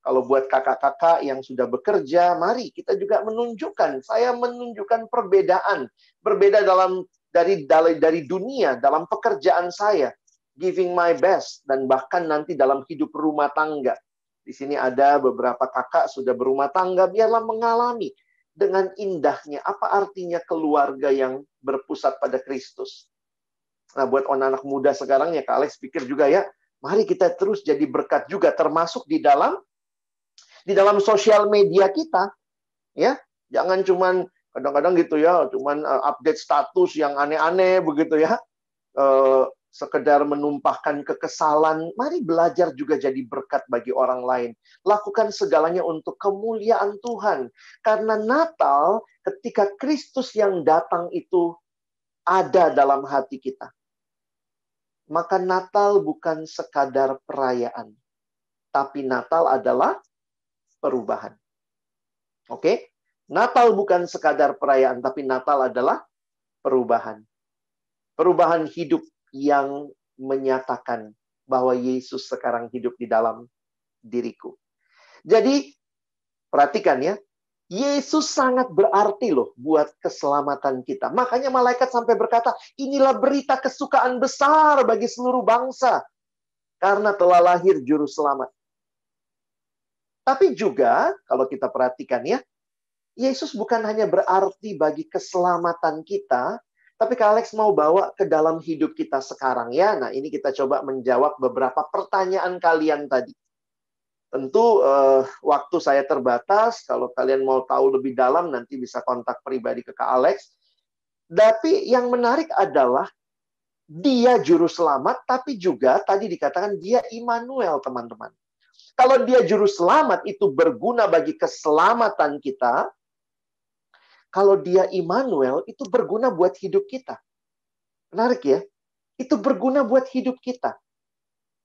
Kalau buat kakak-kakak yang sudah bekerja, mari kita juga menunjukkan, saya menunjukkan perbedaan, berbeda dalam dari dari, dari dunia dalam pekerjaan saya, giving my best dan bahkan nanti dalam hidup rumah tangga. Di sini ada beberapa kakak sudah berumah tangga, biarlah mengalami dengan indahnya. Apa artinya keluarga yang berpusat pada Kristus? Nah, buat anak-anak muda sekarang ya, Kak Alex pikir juga ya, mari kita terus jadi berkat juga, termasuk di dalam di dalam sosial media kita. Ya, jangan cuman kadang-kadang gitu ya, cuman uh, update status yang aneh-aneh begitu ya. Uh, sekedar menumpahkan kekesalan, mari belajar juga jadi berkat bagi orang lain. Lakukan segalanya untuk kemuliaan Tuhan. Karena Natal, ketika Kristus yang datang itu ada dalam hati kita. Maka Natal bukan sekadar perayaan. Tapi Natal adalah perubahan. Oke? Natal bukan sekadar perayaan, tapi Natal adalah perubahan. Perubahan hidup yang menyatakan bahwa Yesus sekarang hidup di dalam diriku. Jadi, perhatikan ya, Yesus sangat berarti loh buat keselamatan kita. Makanya malaikat sampai berkata, inilah berita kesukaan besar bagi seluruh bangsa. Karena telah lahir juru selamat. Tapi juga, kalau kita perhatikan ya, Yesus bukan hanya berarti bagi keselamatan kita, tapi Kak Alex mau bawa ke dalam hidup kita sekarang ya. Nah, ini kita coba menjawab beberapa pertanyaan kalian tadi. Tentu uh, waktu saya terbatas, kalau kalian mau tahu lebih dalam nanti bisa kontak pribadi ke Kak Alex. Tapi yang menarik adalah dia juru selamat, tapi juga tadi dikatakan dia Immanuel, teman-teman. Kalau dia juru selamat itu berguna bagi keselamatan kita, kalau dia Immanuel, itu berguna buat hidup kita. Menarik ya? Itu berguna buat hidup kita.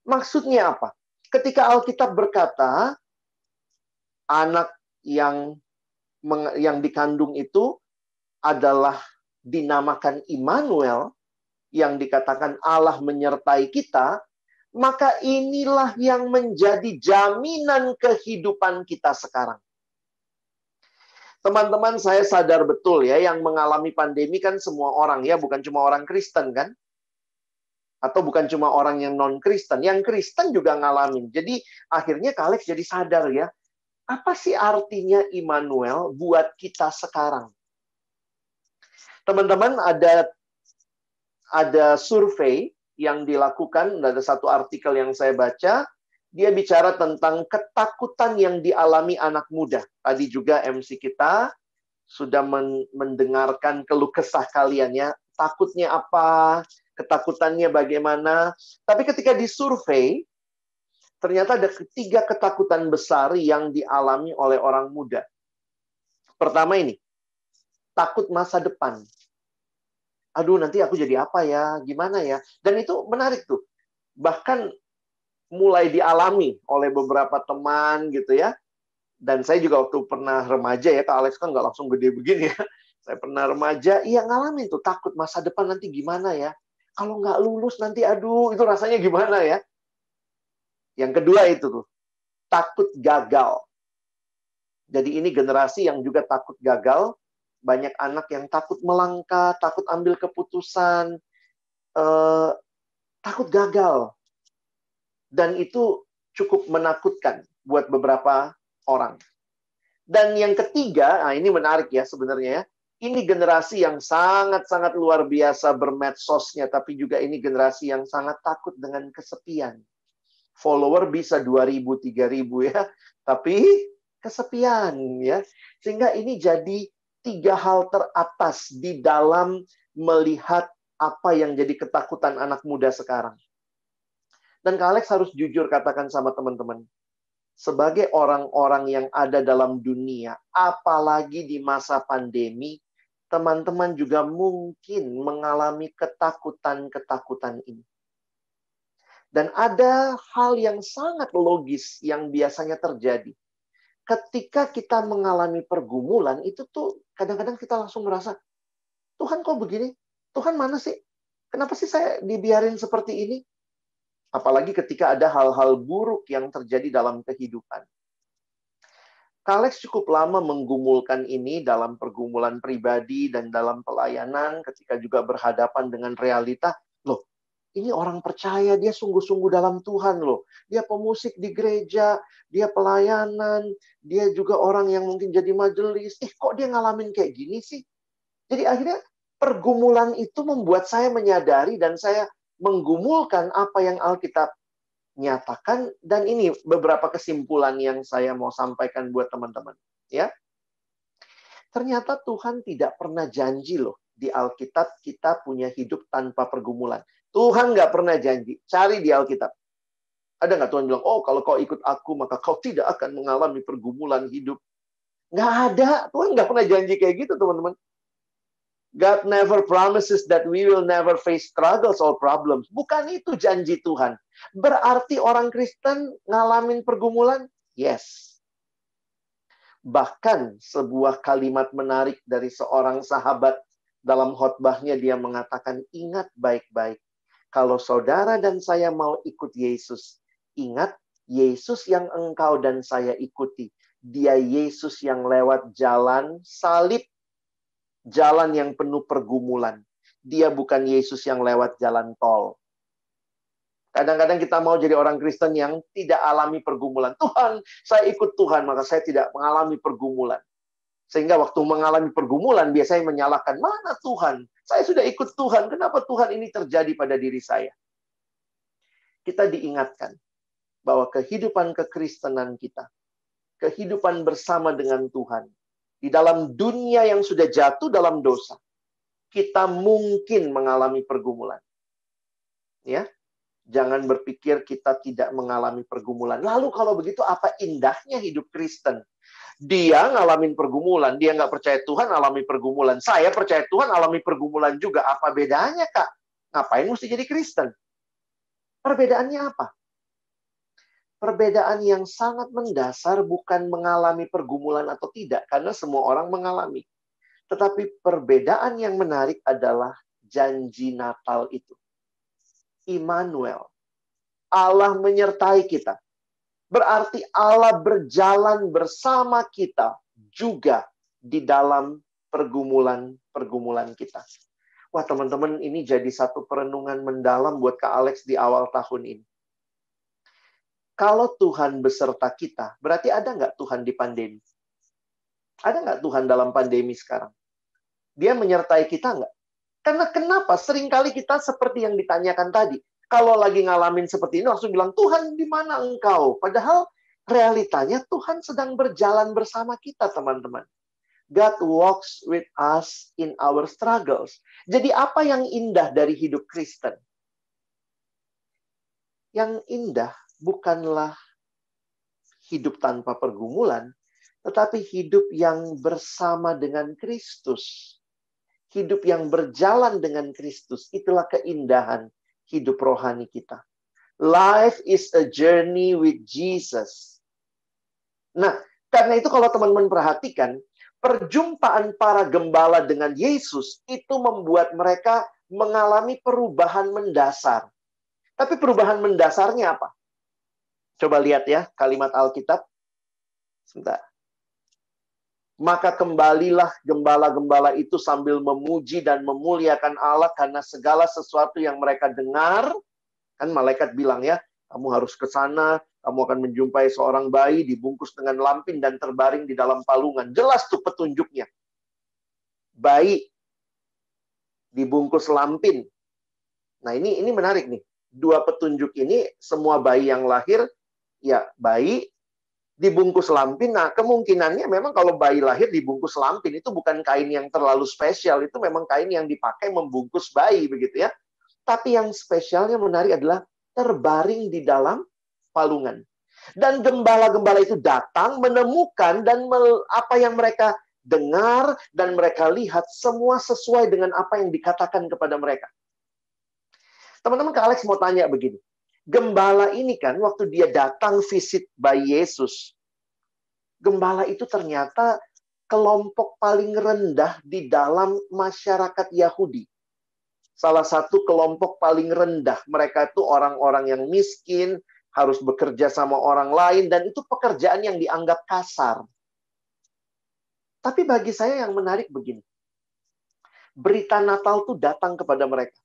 Maksudnya apa? Ketika Alkitab berkata, anak yang yang dikandung itu adalah dinamakan Immanuel, yang dikatakan Allah menyertai kita, maka inilah yang menjadi jaminan kehidupan kita sekarang. Teman-teman, saya sadar betul ya, yang mengalami pandemi kan semua orang ya, bukan cuma orang Kristen kan? Atau bukan cuma orang yang non-Kristen. Yang Kristen juga ngalamin. Jadi akhirnya Kalex jadi sadar ya, apa sih artinya Immanuel buat kita sekarang? Teman-teman, ada ada survei yang dilakukan, ada satu artikel yang saya baca, dia bicara tentang ketakutan yang dialami anak muda. Tadi juga MC kita sudah mendengarkan keluh kesah kalian ya. Takutnya apa, ketakutannya bagaimana. Tapi ketika disurvei, ternyata ada ketiga ketakutan besar yang dialami oleh orang muda. Pertama ini, takut masa depan. Aduh, nanti aku jadi apa ya? Gimana ya? Dan itu menarik tuh. Bahkan mulai dialami oleh beberapa teman gitu ya. Dan saya juga waktu pernah remaja ya, Kak Alex kan nggak langsung gede begini ya. Saya pernah remaja, iya ngalamin tuh takut masa depan nanti gimana ya. Kalau nggak lulus nanti aduh itu rasanya gimana ya. Yang kedua itu tuh, takut gagal. Jadi ini generasi yang juga takut gagal. Banyak anak yang takut melangkah, takut ambil keputusan, eh, takut gagal. Dan itu cukup menakutkan buat beberapa orang. Dan yang ketiga, nah ini menarik ya sebenarnya ya. Ini generasi yang sangat-sangat luar biasa bermedsosnya, tapi juga ini generasi yang sangat takut dengan kesepian. Follower bisa 2000, 3000 ya, tapi kesepian ya. Sehingga ini jadi tiga hal teratas di dalam melihat apa yang jadi ketakutan anak muda sekarang. Dan Kak Alex harus jujur katakan sama teman-teman. Sebagai orang-orang yang ada dalam dunia, apalagi di masa pandemi, teman-teman juga mungkin mengalami ketakutan-ketakutan ini. Dan ada hal yang sangat logis yang biasanya terjadi. Ketika kita mengalami pergumulan, itu tuh kadang-kadang kita langsung merasa, Tuhan kok begini? Tuhan mana sih? Kenapa sih saya dibiarin seperti ini? Apalagi ketika ada hal-hal buruk yang terjadi dalam kehidupan. Kalex cukup lama menggumulkan ini dalam pergumulan pribadi dan dalam pelayanan ketika juga berhadapan dengan realita. Loh, ini orang percaya, dia sungguh-sungguh dalam Tuhan loh. Dia pemusik di gereja, dia pelayanan, dia juga orang yang mungkin jadi majelis. Eh, kok dia ngalamin kayak gini sih? Jadi akhirnya pergumulan itu membuat saya menyadari dan saya menggumulkan apa yang Alkitab nyatakan dan ini beberapa kesimpulan yang saya mau sampaikan buat teman-teman ya. Ternyata Tuhan tidak pernah janji loh di Alkitab kita punya hidup tanpa pergumulan. Tuhan nggak pernah janji. Cari di Alkitab. Ada nggak Tuhan bilang, oh kalau kau ikut aku maka kau tidak akan mengalami pergumulan hidup. Nggak ada. Tuhan nggak pernah janji kayak gitu teman-teman. God never promises that we will never face struggles or problems. Bukan itu janji Tuhan. Berarti orang Kristen ngalamin pergumulan? Yes. Bahkan sebuah kalimat menarik dari seorang sahabat dalam khotbahnya dia mengatakan, ingat baik-baik. Kalau saudara dan saya mau ikut Yesus, ingat Yesus yang engkau dan saya ikuti. Dia Yesus yang lewat jalan salib jalan yang penuh pergumulan. Dia bukan Yesus yang lewat jalan tol. Kadang-kadang kita mau jadi orang Kristen yang tidak alami pergumulan. Tuhan, saya ikut Tuhan, maka saya tidak mengalami pergumulan. Sehingga waktu mengalami pergumulan, biasanya menyalahkan, mana Tuhan? Saya sudah ikut Tuhan, kenapa Tuhan ini terjadi pada diri saya? Kita diingatkan bahwa kehidupan kekristenan kita, kehidupan bersama dengan Tuhan, di dalam dunia yang sudah jatuh dalam dosa, kita mungkin mengalami pergumulan. Ya. Jangan berpikir kita tidak mengalami pergumulan. Lalu kalau begitu apa indahnya hidup Kristen? Dia ngalamin pergumulan, dia nggak percaya Tuhan alami pergumulan. Saya percaya Tuhan alami pergumulan juga. Apa bedanya, Kak? Ngapain mesti jadi Kristen? Perbedaannya apa? Perbedaan yang sangat mendasar bukan mengalami pergumulan atau tidak, karena semua orang mengalami. Tetapi perbedaan yang menarik adalah janji Natal itu. Immanuel. Allah menyertai kita. Berarti Allah berjalan bersama kita juga di dalam pergumulan-pergumulan kita. Wah teman-teman ini jadi satu perenungan mendalam buat Kak Alex di awal tahun ini kalau Tuhan beserta kita, berarti ada nggak Tuhan di pandemi? Ada nggak Tuhan dalam pandemi sekarang? Dia menyertai kita nggak? Karena kenapa? Seringkali kita seperti yang ditanyakan tadi. Kalau lagi ngalamin seperti ini, langsung bilang, Tuhan di mana engkau? Padahal realitanya Tuhan sedang berjalan bersama kita, teman-teman. God walks with us in our struggles. Jadi apa yang indah dari hidup Kristen? Yang indah bukanlah hidup tanpa pergumulan, tetapi hidup yang bersama dengan Kristus. Hidup yang berjalan dengan Kristus. Itulah keindahan hidup rohani kita. Life is a journey with Jesus. Nah, karena itu kalau teman-teman perhatikan, perjumpaan para gembala dengan Yesus itu membuat mereka mengalami perubahan mendasar. Tapi perubahan mendasarnya apa? Coba lihat ya kalimat Alkitab. Sebentar. Maka kembalilah gembala-gembala itu sambil memuji dan memuliakan Allah karena segala sesuatu yang mereka dengar. Kan malaikat bilang ya, kamu harus ke sana, kamu akan menjumpai seorang bayi dibungkus dengan lampin dan terbaring di dalam palungan. Jelas tuh petunjuknya. Bayi dibungkus lampin. Nah, ini ini menarik nih. Dua petunjuk ini semua bayi yang lahir ya bayi dibungkus lampin. Nah, kemungkinannya memang kalau bayi lahir dibungkus lampin itu bukan kain yang terlalu spesial, itu memang kain yang dipakai membungkus bayi begitu ya. Tapi yang spesialnya menarik adalah terbaring di dalam palungan. Dan gembala-gembala itu datang menemukan dan apa yang mereka dengar dan mereka lihat semua sesuai dengan apa yang dikatakan kepada mereka. Teman-teman, Kak Alex mau tanya begini gembala ini kan waktu dia datang visit bayi Yesus, gembala itu ternyata kelompok paling rendah di dalam masyarakat Yahudi. salah satu kelompok paling rendah. Mereka itu orang-orang yang miskin, harus bekerja sama orang lain, dan itu pekerjaan yang dianggap kasar. Tapi bagi saya yang menarik begini. Berita Natal itu datang kepada mereka.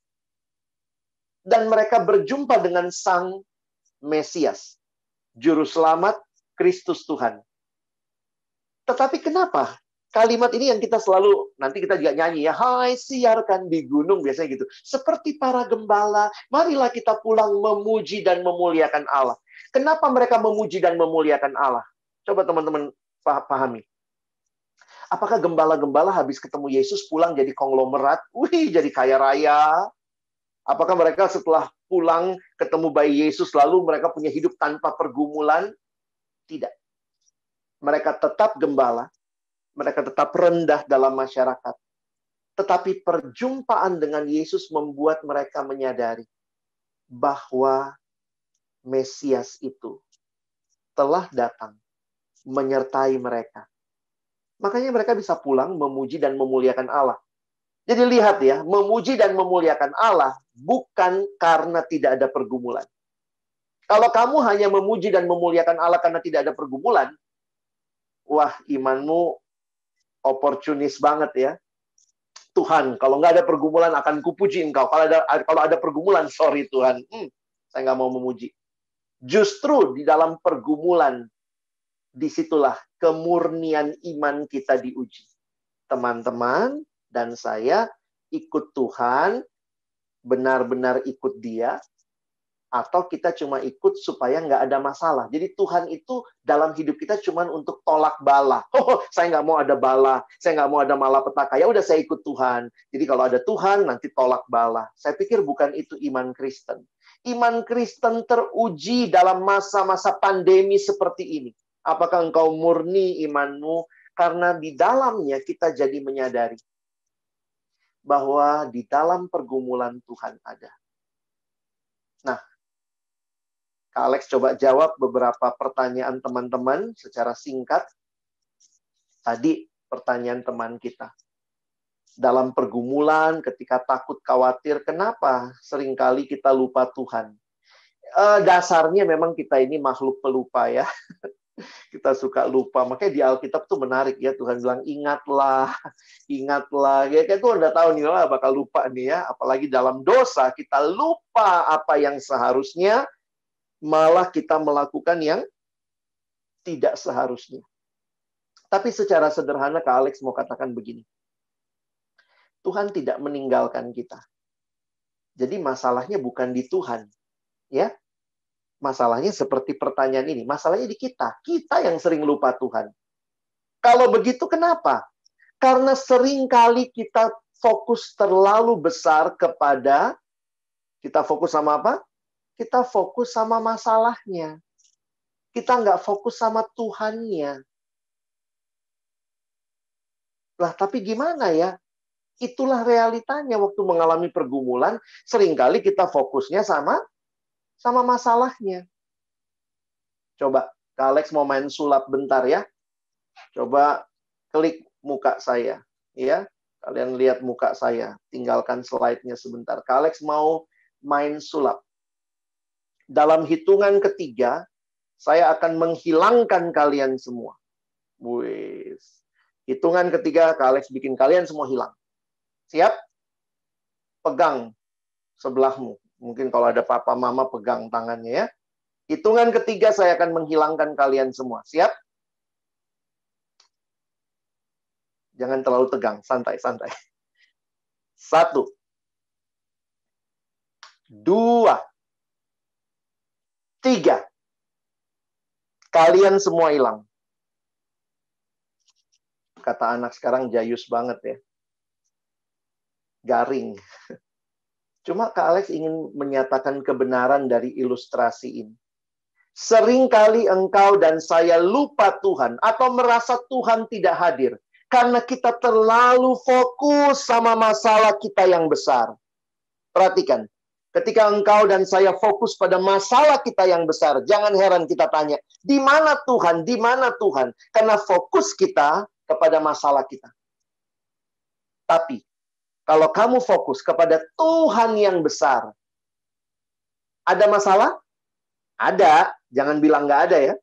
Dan mereka berjumpa dengan Sang Mesias. Juru Selamat, Kristus Tuhan. Tetapi kenapa kalimat ini yang kita selalu nanti kita juga nyanyi ya hai siarkan di gunung biasanya gitu. Seperti para gembala marilah kita pulang memuji dan memuliakan Allah. Kenapa mereka memuji dan memuliakan Allah? Coba teman-teman pahami. Apakah gembala-gembala habis ketemu Yesus pulang jadi konglomerat? Wih jadi kaya raya apakah mereka setelah pulang ketemu bayi Yesus lalu mereka punya hidup tanpa pergumulan tidak mereka tetap gembala mereka tetap rendah dalam masyarakat. Tetapi perjumpaan dengan Yesus membuat mereka menyadari bahwa Mesias itu telah datang menyertai mereka. Makanya mereka bisa pulang memuji dan memuliakan Allah. Jadi lihat ya, memuji dan memuliakan Allah bukan karena tidak ada pergumulan. Kalau kamu hanya memuji dan memuliakan Allah karena tidak ada pergumulan, wah imanmu oportunis banget ya. Tuhan, kalau nggak ada pergumulan akan kupuji engkau. Kalau ada kalau ada pergumulan, sorry Tuhan, hmm, saya nggak mau memuji. Justru di dalam pergumulan, di situlah kemurnian iman kita diuji. Teman-teman dan saya ikut Tuhan, benar-benar ikut dia, atau kita cuma ikut supaya nggak ada masalah. Jadi Tuhan itu dalam hidup kita cuma untuk tolak bala. Oh, saya nggak mau ada bala, saya nggak mau ada malapetaka. Ya udah saya ikut Tuhan. Jadi kalau ada Tuhan nanti tolak bala. Saya pikir bukan itu iman Kristen. Iman Kristen teruji dalam masa-masa pandemi seperti ini. Apakah engkau murni imanmu? Karena di dalamnya kita jadi menyadari bahwa di dalam pergumulan Tuhan ada. Nah, Kak Alex coba jawab beberapa pertanyaan teman-teman secara singkat. Tadi pertanyaan teman kita. Dalam pergumulan, ketika takut khawatir, kenapa sering kali kita lupa Tuhan? E, dasarnya memang kita ini makhluk pelupa ya. kita suka lupa. Makanya di Alkitab tuh menarik ya. Tuhan bilang, ingatlah, ingatlah. Ya kayak tuh udah tahu nih, lah bakal lupa nih ya. Apalagi dalam dosa, kita lupa apa yang seharusnya malah kita melakukan yang tidak seharusnya. Tapi secara sederhana Kak Alex mau katakan begini. Tuhan tidak meninggalkan kita. Jadi masalahnya bukan di Tuhan. Ya. Masalahnya seperti pertanyaan ini, masalahnya di kita. Kita yang sering lupa Tuhan. Kalau begitu kenapa? Karena sering kali kita fokus terlalu besar kepada kita fokus sama apa? kita fokus sama masalahnya. Kita nggak fokus sama Tuhannya. Lah, tapi gimana ya? Itulah realitanya waktu mengalami pergumulan, sering kali kita fokusnya sama sama masalahnya. Coba, Kak Alex mau main sulap bentar ya. Coba klik muka saya, ya. Kalian lihat muka saya. Tinggalkan slide-nya sebentar. Kak Alex mau main sulap dalam hitungan ketiga, saya akan menghilangkan kalian semua. Wis. Hitungan ketiga, Kak Alex bikin kalian semua hilang. Siap? Pegang sebelahmu. Mungkin kalau ada papa mama pegang tangannya ya. Hitungan ketiga saya akan menghilangkan kalian semua. Siap? Jangan terlalu tegang, santai-santai. Satu. Dua. Tiga. Kalian semua hilang. Kata anak sekarang jayus banget ya. Garing. Cuma Kak Alex ingin menyatakan kebenaran dari ilustrasi ini. Seringkali engkau dan saya lupa Tuhan atau merasa Tuhan tidak hadir karena kita terlalu fokus sama masalah kita yang besar. Perhatikan, Ketika engkau dan saya fokus pada masalah kita yang besar, jangan heran kita tanya, di mana Tuhan? Di mana Tuhan? Karena fokus kita kepada masalah kita. Tapi Kalau kamu fokus kepada Tuhan yang besar, ada masalah? Ada. Jangan bilang nggak ada ya.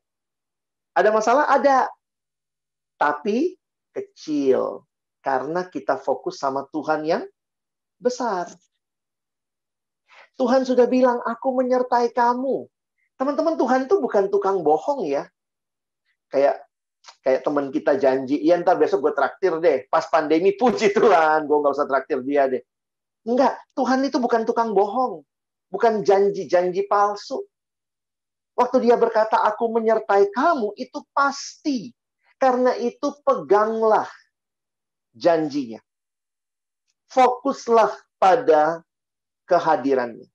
Ada masalah? Ada. Tapi kecil. Karena kita fokus sama Tuhan yang besar. Tuhan sudah bilang, aku menyertai kamu. Teman-teman, Tuhan tuh bukan tukang bohong ya. Kayak kayak teman kita janji, iya ntar besok gue traktir deh. Pas pandemi, puji Tuhan, gue nggak usah traktir dia deh. Enggak, Tuhan itu bukan tukang bohong. Bukan janji-janji palsu. Waktu dia berkata, aku menyertai kamu, itu pasti. Karena itu peganglah janjinya. Fokuslah pada kehadirannya.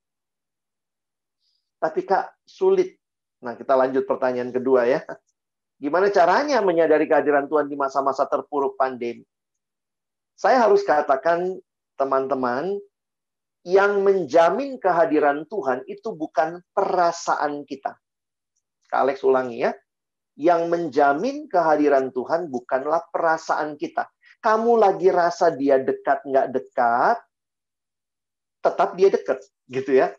Tapi Kak, sulit. Nah, kita lanjut pertanyaan kedua ya. Gimana caranya menyadari kehadiran Tuhan di masa-masa terpuruk pandemi? Saya harus katakan, teman-teman, yang menjamin kehadiran Tuhan itu bukan perasaan kita. Kak Alex ulangi ya. Yang menjamin kehadiran Tuhan bukanlah perasaan kita. Kamu lagi rasa dia dekat nggak dekat, tetap dia dekat, gitu ya.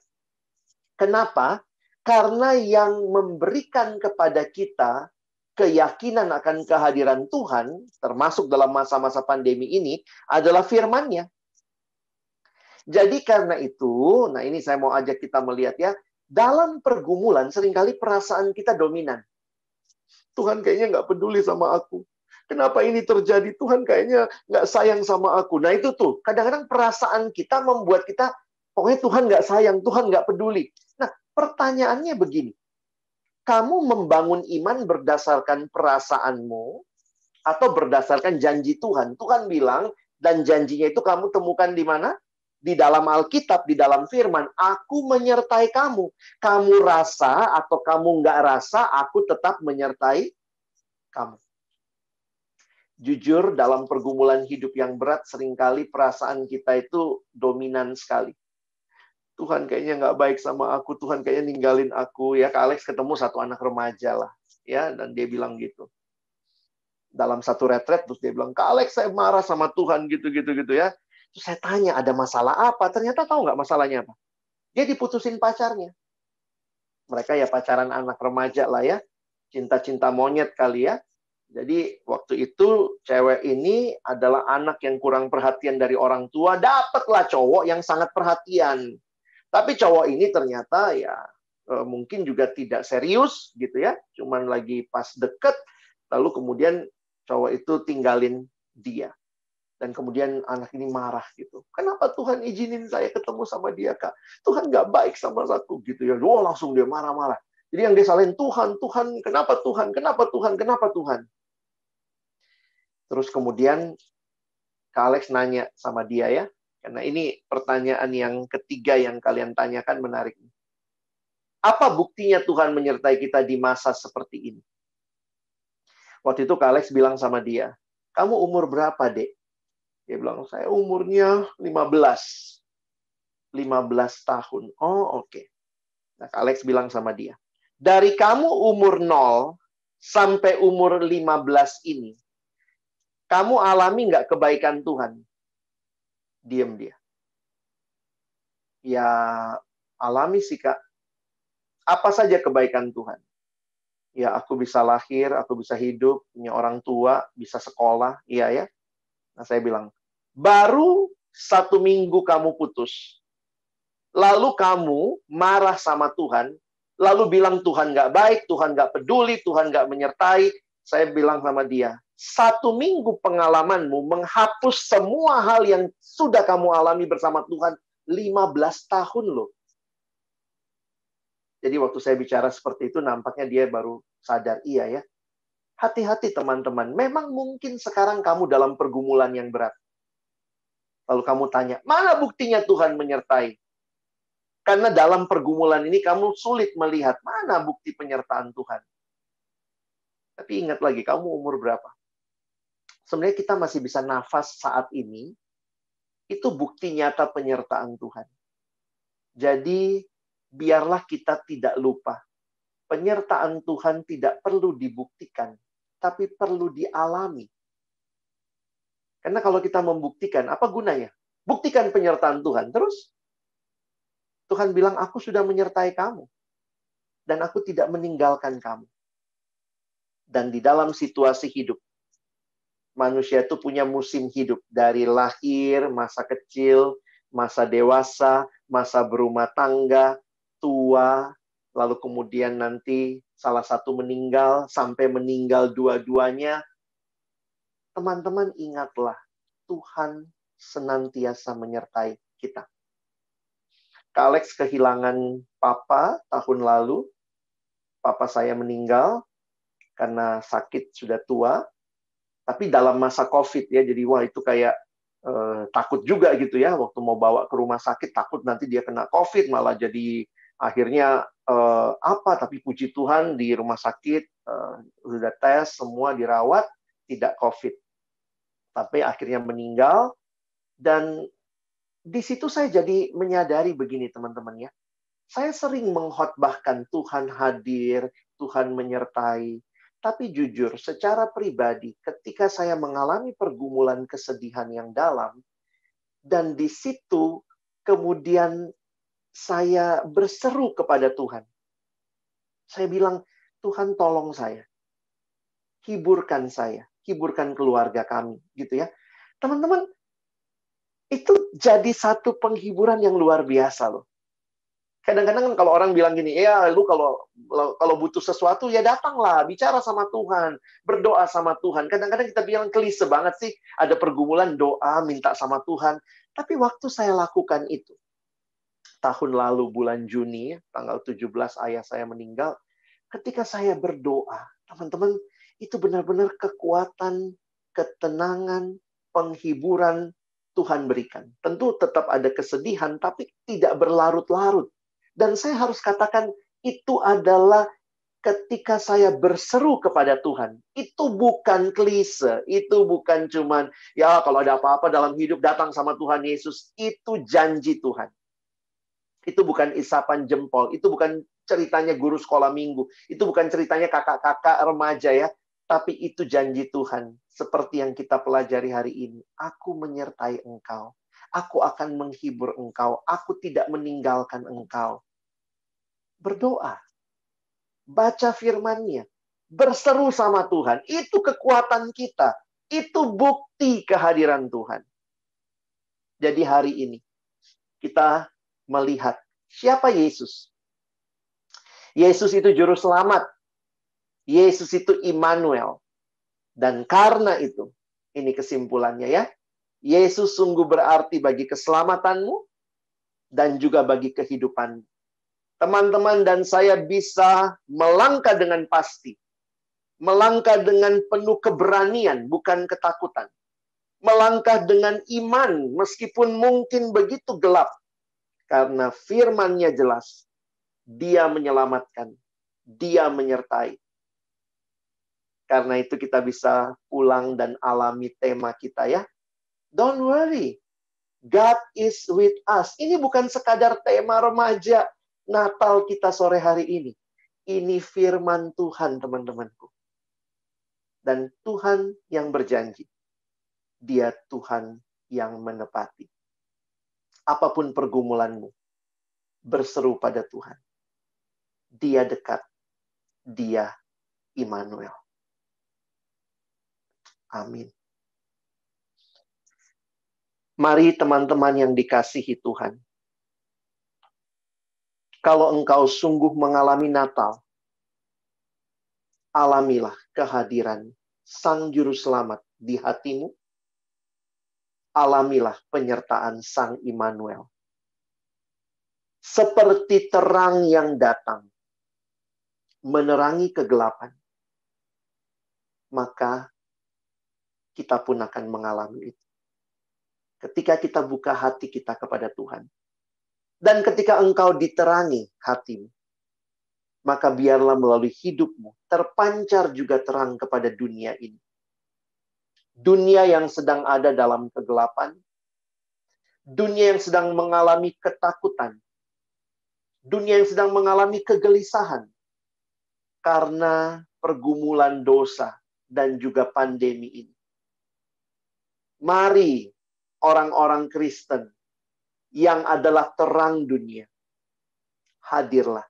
Kenapa? Karena yang memberikan kepada kita keyakinan akan kehadiran Tuhan, termasuk dalam masa-masa pandemi ini, adalah firman-Nya. Jadi karena itu, nah ini saya mau ajak kita melihat ya, dalam pergumulan sering kali perasaan kita dominan. Tuhan kayaknya nggak peduli sama aku. Kenapa ini terjadi? Tuhan kayaknya nggak sayang sama aku. Nah itu tuh, kadang-kadang perasaan kita membuat kita, pokoknya Tuhan nggak sayang, Tuhan nggak peduli. Nah pertanyaannya begini, kamu membangun iman berdasarkan perasaanmu atau berdasarkan janji Tuhan? Tuhan bilang, dan janjinya itu kamu temukan di mana? Di dalam Alkitab, di dalam firman, aku menyertai kamu. Kamu rasa atau kamu nggak rasa, aku tetap menyertai kamu jujur dalam pergumulan hidup yang berat sering kali perasaan kita itu dominan sekali. Tuhan kayaknya nggak baik sama aku, Tuhan kayaknya ninggalin aku. Ya, Kak Alex ketemu satu anak remaja lah. ya Dan dia bilang gitu. Dalam satu retret, terus dia bilang, Kak Alex saya marah sama Tuhan gitu-gitu gitu ya. Terus saya tanya, ada masalah apa? Ternyata tahu nggak masalahnya apa? Dia diputusin pacarnya. Mereka ya pacaran anak remaja lah ya. Cinta-cinta monyet kali ya jadi waktu itu cewek ini adalah anak yang kurang perhatian dari orang tua, dapatlah cowok yang sangat perhatian. Tapi cowok ini ternyata ya eh, mungkin juga tidak serius gitu ya, cuman lagi pas deket, lalu kemudian cowok itu tinggalin dia. Dan kemudian anak ini marah gitu. Kenapa Tuhan izinin saya ketemu sama dia, Kak? Tuhan nggak baik sama aku gitu ya. Oh, langsung dia marah-marah. Jadi yang dia salahin Tuhan, Tuhan, kenapa Tuhan, kenapa Tuhan, kenapa Tuhan? Terus kemudian Kak Alex nanya sama dia ya, karena ini pertanyaan yang ketiga yang kalian tanyakan menarik. Apa buktinya Tuhan menyertai kita di masa seperti ini? Waktu itu Kak Alex bilang sama dia, kamu umur berapa, dek? Dia bilang, saya umurnya 15. 15 tahun. Oh, oke. Okay. Nah, Alex bilang sama dia, dari kamu umur 0 sampai umur 15 ini, kamu alami nggak kebaikan Tuhan? Diam dia. Ya, alami sih, Kak. Apa saja kebaikan Tuhan? Ya, aku bisa lahir, aku bisa hidup, punya orang tua, bisa sekolah. Iya ya. Nah, saya bilang, baru satu minggu kamu putus. Lalu kamu marah sama Tuhan, lalu bilang Tuhan nggak baik, Tuhan nggak peduli, Tuhan nggak menyertai. Saya bilang sama dia, satu minggu pengalamanmu menghapus semua hal yang sudah kamu alami bersama Tuhan 15 tahun loh. Jadi waktu saya bicara seperti itu nampaknya dia baru sadar iya ya. Hati-hati teman-teman, memang mungkin sekarang kamu dalam pergumulan yang berat. Lalu kamu tanya, mana buktinya Tuhan menyertai? Karena dalam pergumulan ini kamu sulit melihat mana bukti penyertaan Tuhan. Tapi ingat lagi, kamu umur berapa? Sebenarnya kita masih bisa nafas saat ini, itu bukti nyata penyertaan Tuhan. Jadi, biarlah kita tidak lupa. Penyertaan Tuhan tidak perlu dibuktikan, tapi perlu dialami. Karena kalau kita membuktikan, apa gunanya? Buktikan penyertaan Tuhan. Terus Tuhan bilang, aku sudah menyertai kamu. Dan aku tidak meninggalkan kamu. Dan di dalam situasi hidup, manusia itu punya musim hidup. Dari lahir, masa kecil, masa dewasa, masa berumah tangga, tua, lalu kemudian nanti salah satu meninggal, sampai meninggal dua-duanya. Teman-teman ingatlah, Tuhan senantiasa menyertai kita. Kak Alex kehilangan papa tahun lalu. Papa saya meninggal karena sakit sudah tua. Tapi dalam masa COVID ya, jadi wah itu kayak eh, takut juga gitu ya. Waktu mau bawa ke rumah sakit, takut nanti dia kena COVID, malah jadi akhirnya eh, apa? Tapi puji Tuhan di rumah sakit eh, sudah tes, semua dirawat, tidak COVID. Tapi akhirnya meninggal, dan di situ saya jadi menyadari begini teman-teman ya. Saya sering mengkhotbahkan Tuhan hadir, Tuhan menyertai. Tapi jujur, secara pribadi, ketika saya mengalami pergumulan kesedihan yang dalam, dan di situ kemudian saya berseru kepada Tuhan. Saya bilang, Tuhan tolong saya. Hiburkan saya, hiburkan keluarga kami, gitu ya. Teman-teman, itu jadi satu penghiburan yang luar biasa loh. Kadang-kadang kan kalau orang bilang gini, ya lu kalau kalau butuh sesuatu ya datanglah, bicara sama Tuhan, berdoa sama Tuhan. Kadang-kadang kita bilang klise banget sih, ada pergumulan doa minta sama Tuhan. Tapi waktu saya lakukan itu, tahun lalu bulan Juni, tanggal 17 ayah saya meninggal, ketika saya berdoa, teman-teman, itu benar-benar kekuatan, ketenangan, penghiburan Tuhan berikan. Tentu tetap ada kesedihan, tapi tidak berlarut-larut. Dan saya harus katakan, itu adalah ketika saya berseru kepada Tuhan. Itu bukan klise, itu bukan cuman, ya kalau ada apa-apa dalam hidup datang sama Tuhan Yesus. Itu janji Tuhan. Itu bukan isapan jempol, itu bukan ceritanya guru sekolah minggu, itu bukan ceritanya kakak-kakak remaja ya, tapi itu janji Tuhan seperti yang kita pelajari hari ini. Aku menyertai engkau. Aku akan menghibur engkau. Aku tidak meninggalkan engkau. Berdoa. Baca firmannya. Berseru sama Tuhan. Itu kekuatan kita. Itu bukti kehadiran Tuhan. Jadi hari ini kita melihat siapa Yesus. Yesus itu juru selamat. Yesus itu Immanuel. Dan karena itu, ini kesimpulannya ya, Yesus sungguh berarti bagi keselamatanmu dan juga bagi kehidupan. Teman-teman dan saya bisa melangkah dengan pasti. Melangkah dengan penuh keberanian, bukan ketakutan. Melangkah dengan iman, meskipun mungkin begitu gelap. Karena firmannya jelas. Dia menyelamatkan. Dia menyertai. Karena itu kita bisa pulang dan alami tema kita ya. Don't worry. God is with us. Ini bukan sekadar tema remaja Natal kita sore hari ini. Ini firman Tuhan, teman-temanku. Dan Tuhan yang berjanji. Dia Tuhan yang menepati. Apa pun pergumulanmu, berseru pada Tuhan. Dia dekat. Dia Immanuel. Amin. Mari teman-teman yang dikasihi Tuhan. Kalau engkau sungguh mengalami Natal, alamilah kehadiran Sang Juru Selamat di hatimu. Alamilah penyertaan Sang Immanuel. Seperti terang yang datang, menerangi kegelapan. Maka kita pun akan mengalami itu. Ketika kita buka hati kita kepada Tuhan. Dan ketika engkau diterangi hatimu, maka biarlah melalui hidupmu terpancar juga terang kepada dunia ini. Dunia yang sedang ada dalam kegelapan, dunia yang sedang mengalami ketakutan, dunia yang sedang mengalami kegelisahan karena pergumulan dosa dan juga pandemi ini. Mari orang-orang Kristen yang adalah terang dunia. Hadirlah.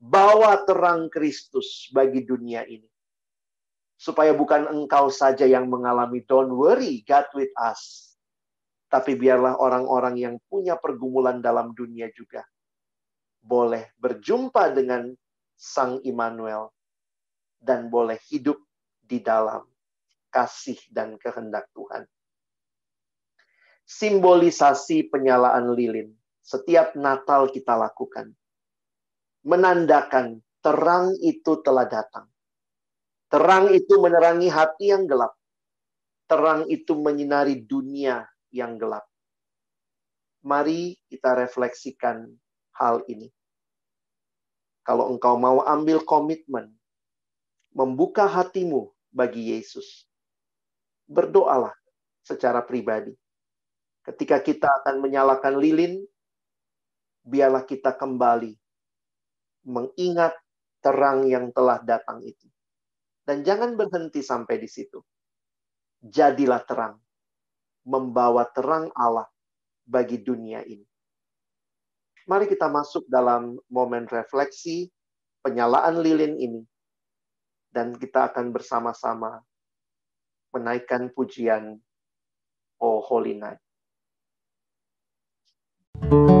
Bawa terang Kristus bagi dunia ini. Supaya bukan engkau saja yang mengalami don't worry, God with us. Tapi biarlah orang-orang yang punya pergumulan dalam dunia juga boleh berjumpa dengan Sang Immanuel dan boleh hidup di dalam kasih dan kehendak Tuhan. Simbolisasi penyalaan lilin setiap Natal kita lakukan menandakan terang itu telah datang. Terang itu menerangi hati yang gelap. Terang itu menyinari dunia yang gelap. Mari kita refleksikan hal ini. Kalau engkau mau ambil komitmen, membuka hatimu bagi Yesus, berdoalah secara pribadi. Ketika kita akan menyalakan lilin, biarlah kita kembali mengingat terang yang telah datang itu. Dan jangan berhenti sampai di situ. Jadilah terang, membawa terang Allah bagi dunia ini. Mari kita masuk dalam momen refleksi penyalaan lilin ini. Dan kita akan bersama-sama menaikkan pujian Oh Holy Night. Thank you.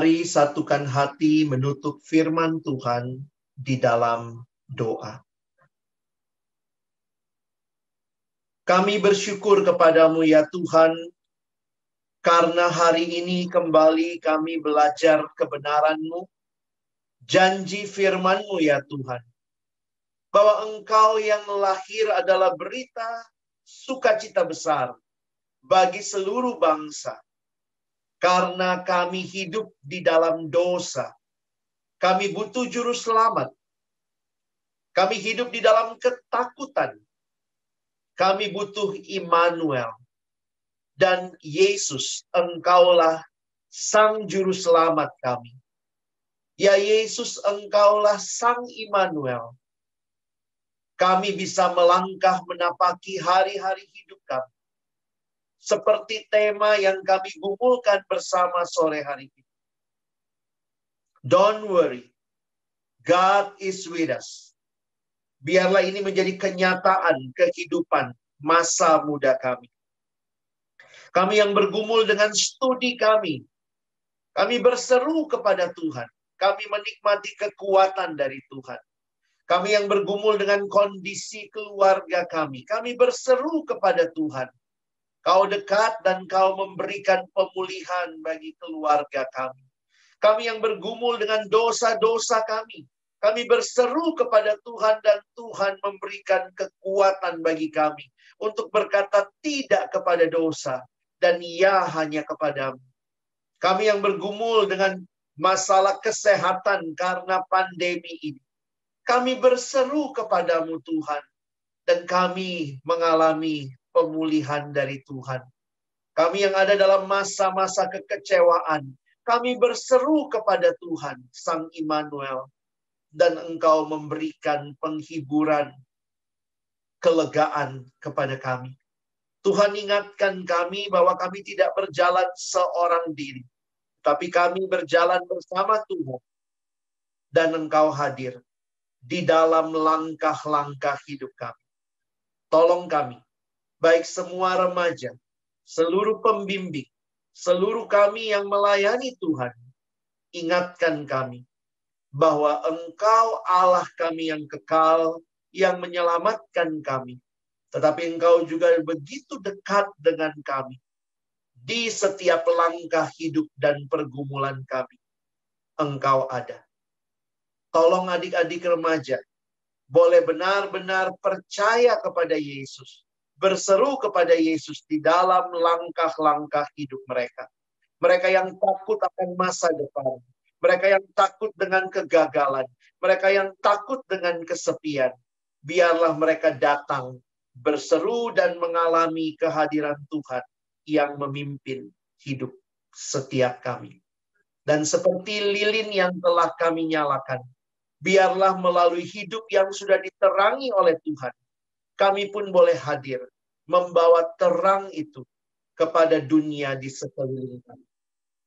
Mari satukan hati menutup firman Tuhan di dalam doa. Kami bersyukur kepadamu ya Tuhan, karena hari ini kembali kami belajar kebenaran-Mu, janji firman-Mu ya Tuhan, bahwa Engkau yang lahir adalah berita sukacita besar bagi seluruh bangsa karena kami hidup di dalam dosa. Kami butuh juru selamat. Kami hidup di dalam ketakutan. Kami butuh Immanuel. Dan Yesus, engkaulah sang juru selamat kami. Ya Yesus, engkaulah sang Immanuel. Kami bisa melangkah menapaki hari-hari hidup kami seperti tema yang kami gumulkan bersama sore hari ini. Don't worry, God is with us. Biarlah ini menjadi kenyataan kehidupan masa muda kami. Kami yang bergumul dengan studi kami, kami berseru kepada Tuhan. Kami menikmati kekuatan dari Tuhan. Kami yang bergumul dengan kondisi keluarga kami, kami berseru kepada Tuhan Kau dekat dan kau memberikan pemulihan bagi keluarga kami. Kami yang bergumul dengan dosa-dosa kami. Kami berseru kepada Tuhan dan Tuhan memberikan kekuatan bagi kami untuk berkata tidak kepada dosa dan ya hanya kepadamu. Kami yang bergumul dengan masalah kesehatan karena pandemi ini. Kami berseru kepadamu Tuhan dan kami mengalami pemulihan dari Tuhan. Kami yang ada dalam masa-masa kekecewaan, kami berseru kepada Tuhan, Sang Immanuel, dan Engkau memberikan penghiburan, kelegaan kepada kami. Tuhan ingatkan kami bahwa kami tidak berjalan seorang diri, tapi kami berjalan bersama Tuhan, dan Engkau hadir di dalam langkah-langkah hidup kami. Tolong kami baik semua remaja, seluruh pembimbing, seluruh kami yang melayani Tuhan, ingatkan kami bahwa Engkau Allah kami yang kekal, yang menyelamatkan kami. Tetapi Engkau juga begitu dekat dengan kami di setiap langkah hidup dan pergumulan kami. Engkau ada. Tolong adik-adik remaja, boleh benar-benar percaya kepada Yesus berseru kepada Yesus di dalam langkah-langkah hidup mereka. Mereka yang takut akan masa depan. Mereka yang takut dengan kegagalan. Mereka yang takut dengan kesepian. Biarlah mereka datang berseru dan mengalami kehadiran Tuhan yang memimpin hidup setiap kami. Dan seperti lilin yang telah kami nyalakan, biarlah melalui hidup yang sudah diterangi oleh Tuhan, kami pun boleh hadir membawa terang itu kepada dunia di sekeliling kami.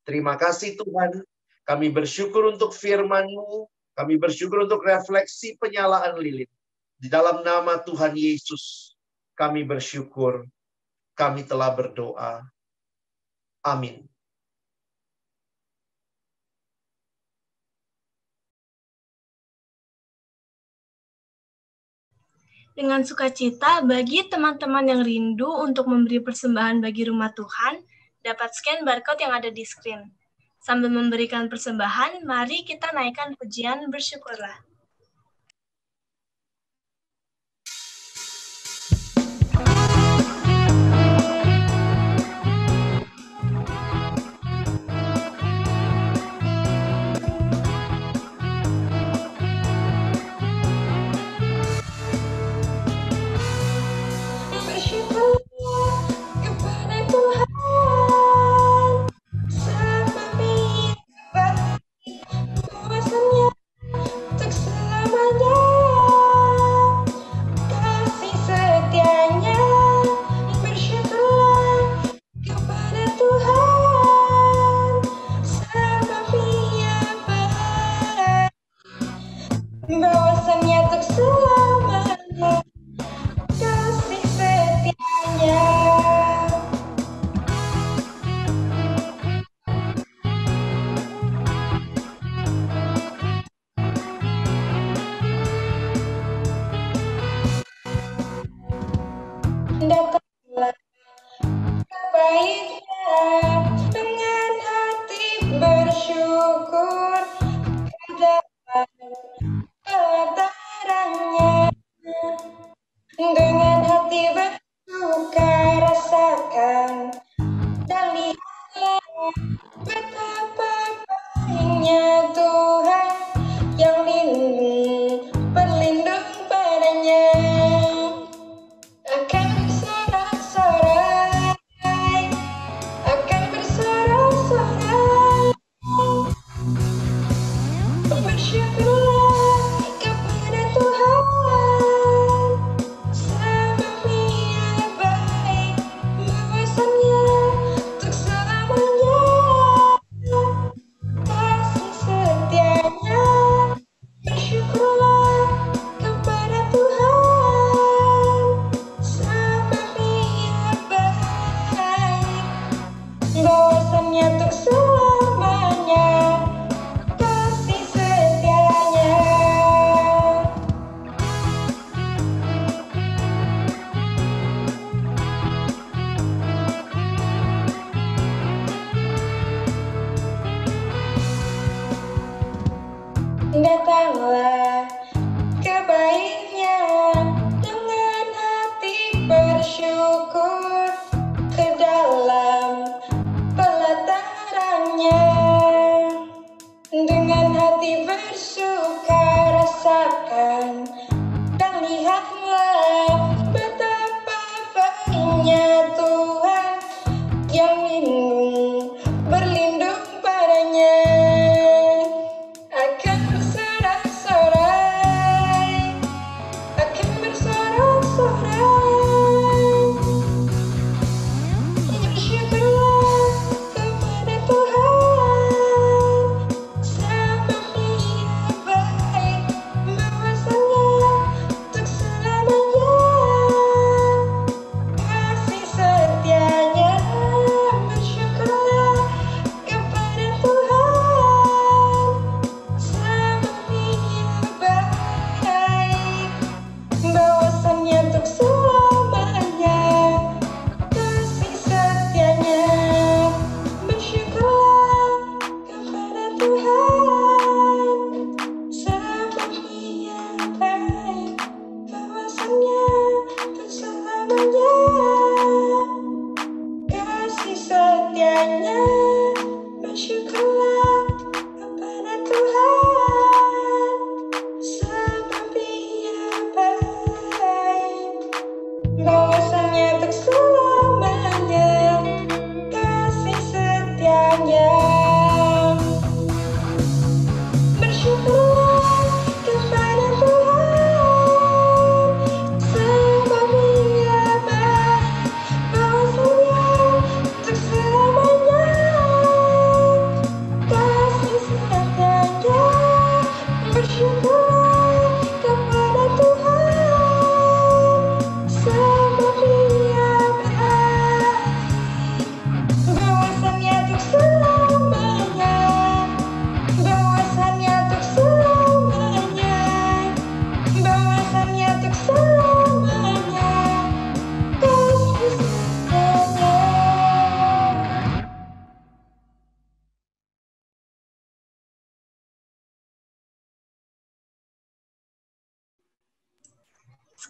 Terima kasih Tuhan, kami bersyukur untuk firman-Mu, kami bersyukur untuk refleksi penyalaan lilin. Di dalam nama Tuhan Yesus, kami bersyukur, kami telah berdoa. Amin. Dengan sukacita bagi teman-teman yang rindu untuk memberi persembahan bagi rumah Tuhan, dapat scan barcode yang ada di screen. Sambil memberikan persembahan, mari kita naikkan pujian bersyukurlah.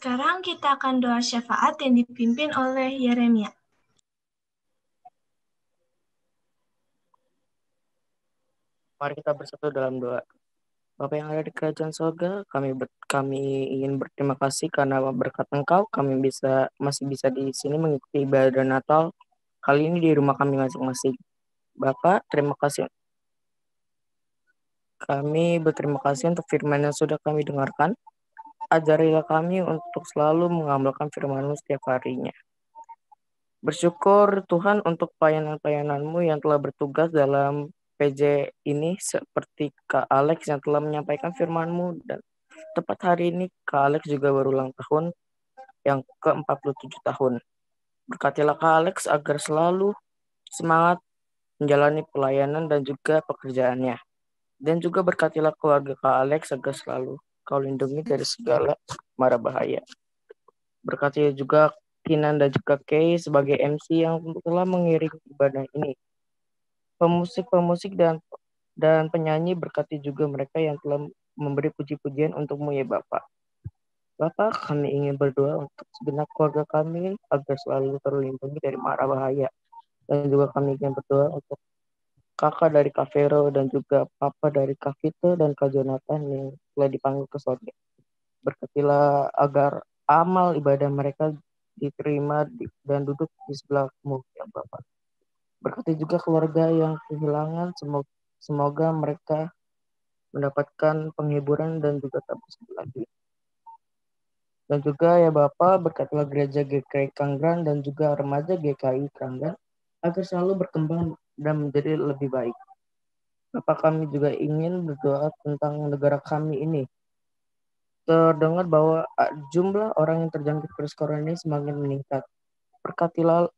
Sekarang kita akan doa syafaat yang dipimpin oleh Yeremia. Mari kita bersatu dalam doa. Bapa yang ada di kerajaan sorga, kami ber- kami ingin berterima kasih karena berkat Engkau kami bisa masih bisa di sini mengikuti ibadah Natal kali ini di rumah kami masing-masing. Bapak, terima kasih. Kami berterima kasih untuk firman yang sudah kami dengarkan. Ajarilah kami untuk selalu mengamalkan firman-Mu setiap harinya. Bersyukur Tuhan untuk pelayanan-pelayananmu yang telah bertugas dalam PJ ini seperti Kak Alex yang telah menyampaikan firman-Mu dan tepat hari ini Kak Alex juga berulang tahun yang ke-47 tahun. Berkatilah Kak Alex agar selalu semangat menjalani pelayanan dan juga pekerjaannya. Dan juga berkatilah keluarga Kak Alex agar selalu kau lindungi dari segala mara bahaya. Berkati juga Kinan dan juga Kay sebagai MC yang telah mengiringi ibadah ini. Pemusik-pemusik dan dan penyanyi berkati juga mereka yang telah memberi puji-pujian untukmu ya Bapak. Bapak, kami ingin berdoa untuk segenap keluarga kami agar selalu terlindungi dari mara bahaya. Dan juga kami ingin berdoa untuk kakak dari Kak Vero dan juga papa dari Kak Vito dan Kak Jonathan yang telah dipanggil ke sorga. Berkatilah agar amal ibadah mereka diterima di- dan duduk di sebelahmu ya Bapak. Berkati juga keluarga yang kehilangan, semoga, semoga mereka mendapatkan penghiburan dan juga bersedih lagi. Dan juga ya Bapak, berkatilah gereja GKI Kangran dan juga remaja GKI Kangran agar selalu berkembang dan menjadi lebih baik. Bapak kami juga ingin berdoa tentang negara kami ini. Terdengar bahwa ah, jumlah orang yang terjangkit virus corona ini semakin meningkat. Berkatilah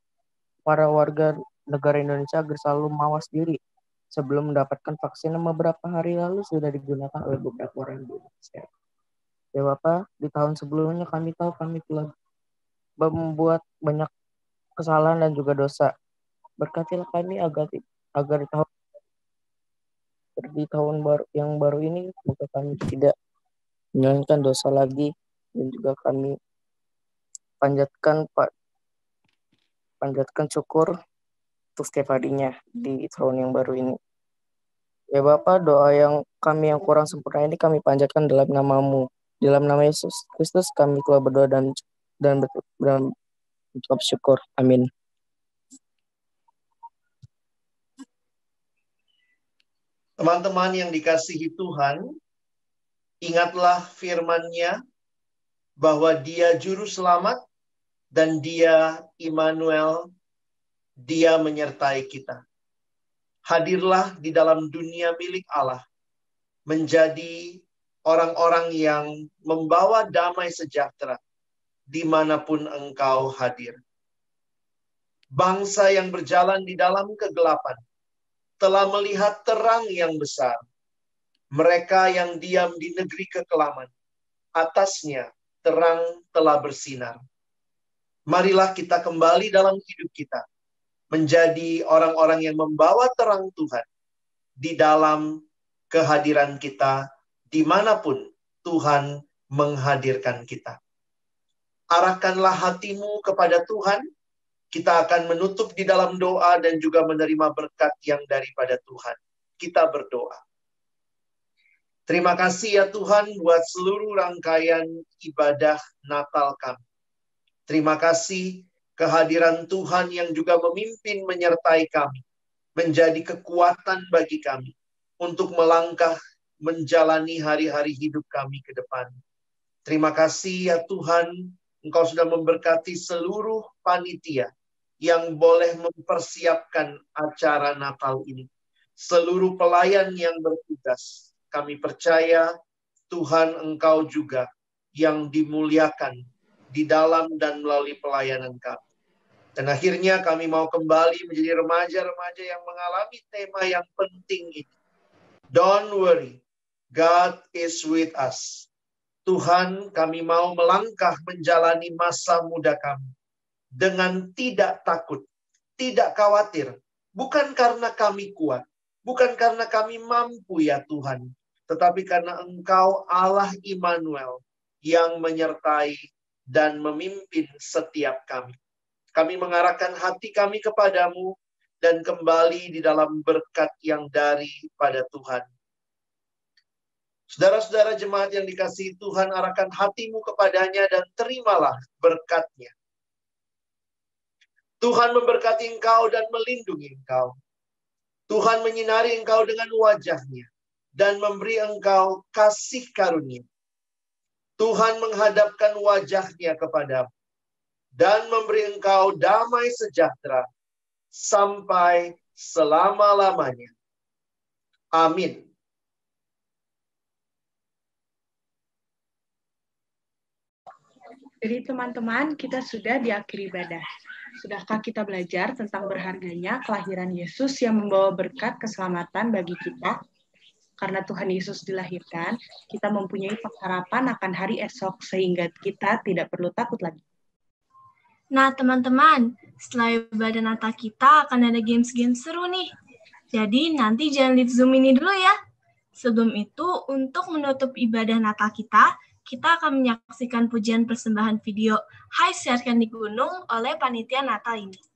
para warga negara Indonesia agar selalu mawas diri sebelum mendapatkan vaksin yang beberapa hari lalu sudah digunakan oleh beberapa orang di Indonesia. Ya Bapak, di tahun sebelumnya kami tahu kami telah membuat banyak kesalahan dan juga dosa. Berkatilah kami agar agar tahun di tahun baru yang baru ini semoga kami tidak menjalankan dosa lagi dan juga kami panjatkan Pak panjatkan syukur untuk setiap harinya di tahun yang baru ini. Ya Bapak, doa yang kami yang kurang sempurna ini kami panjatkan dalam namamu. Dalam nama Yesus Kristus kami telah berdoa dan dan, ber- dan mengucap syukur. Amin. Teman-teman yang dikasihi Tuhan, ingatlah firman-Nya bahwa Dia juru selamat dan Dia Immanuel, Dia menyertai kita. Hadirlah di dalam dunia milik Allah, menjadi orang-orang yang membawa damai sejahtera di mana pun engkau hadir. Bangsa yang berjalan di dalam kegelapan telah melihat terang yang besar. Mereka yang diam di negeri kekelaman, atasnya terang telah bersinar. Marilah kita kembali dalam hidup kita, menjadi orang-orang yang membawa terang Tuhan di dalam kehadiran kita, di mana pun Tuhan menghadirkan kita. Arahkanlah hatimu kepada Tuhan, Kita akan menutup di dalam doa dan juga menerima berkat yang daripada Tuhan. Kita berdoa. Terima kasih ya Tuhan buat seluruh rangkaian ibadah Natal kami. Terima kasih kehadiran Tuhan yang juga memimpin menyertai kami. Menjadi kekuatan bagi kami untuk melangkah menjalani hari-hari hidup kami ke depan. Terima kasih ya Tuhan, Engkau sudah memberkati seluruh panitia yang boleh mempersiapkan acara Natal ini. Seluruh pelayan yang bertugas, kami percaya Tuhan Engkau juga yang dimuliakan di dalam dan melalui pelayanan kami. Dan akhirnya kami mau kembali menjadi remaja-remaja yang mengalami tema yang penting ini. Don't worry, God is with us. Tuhan, kami mau melangkah menjalani masa muda kami dengan tidak takut, tidak khawatir, bukan karena kami kuat, bukan karena kami mampu ya Tuhan, tetapi karena Engkau Allah Immanuel yang menyertai dan memimpin setiap kami. Kami mengarahkan hati kami kepadamu dan kembali di dalam berkat yang daripada Tuhan. Saudara-saudara jemaat yang dikasihi Tuhan, arahkan hatimu kepadanya dan terimalah berkatnya. Tuhan memberkati engkau dan melindungi engkau. Tuhan menyinari engkau dengan wajahnya dan memberi engkau kasih karunia. Tuhan menghadapkan wajahnya kepadamu dan memberi engkau damai sejahtera sampai selama-lamanya. Amin. Jadi teman-teman, kita sudah di akhir ibadah. Sudahkah kita belajar tentang berharganya kelahiran Yesus yang membawa berkat keselamatan bagi kita? Karena Tuhan Yesus dilahirkan, kita mempunyai pengharapan akan hari esok sehingga kita tidak perlu takut lagi. Nah, teman-teman, setelah ibadah Natal kita akan ada games-games seru nih. Jadi nanti jangan leave Zoom ini dulu ya. Sebelum itu, untuk menutup ibadah Natal kita, kita akan menyaksikan pujian persembahan video Hai Siarkan di Gunung oleh panitia Natal ini.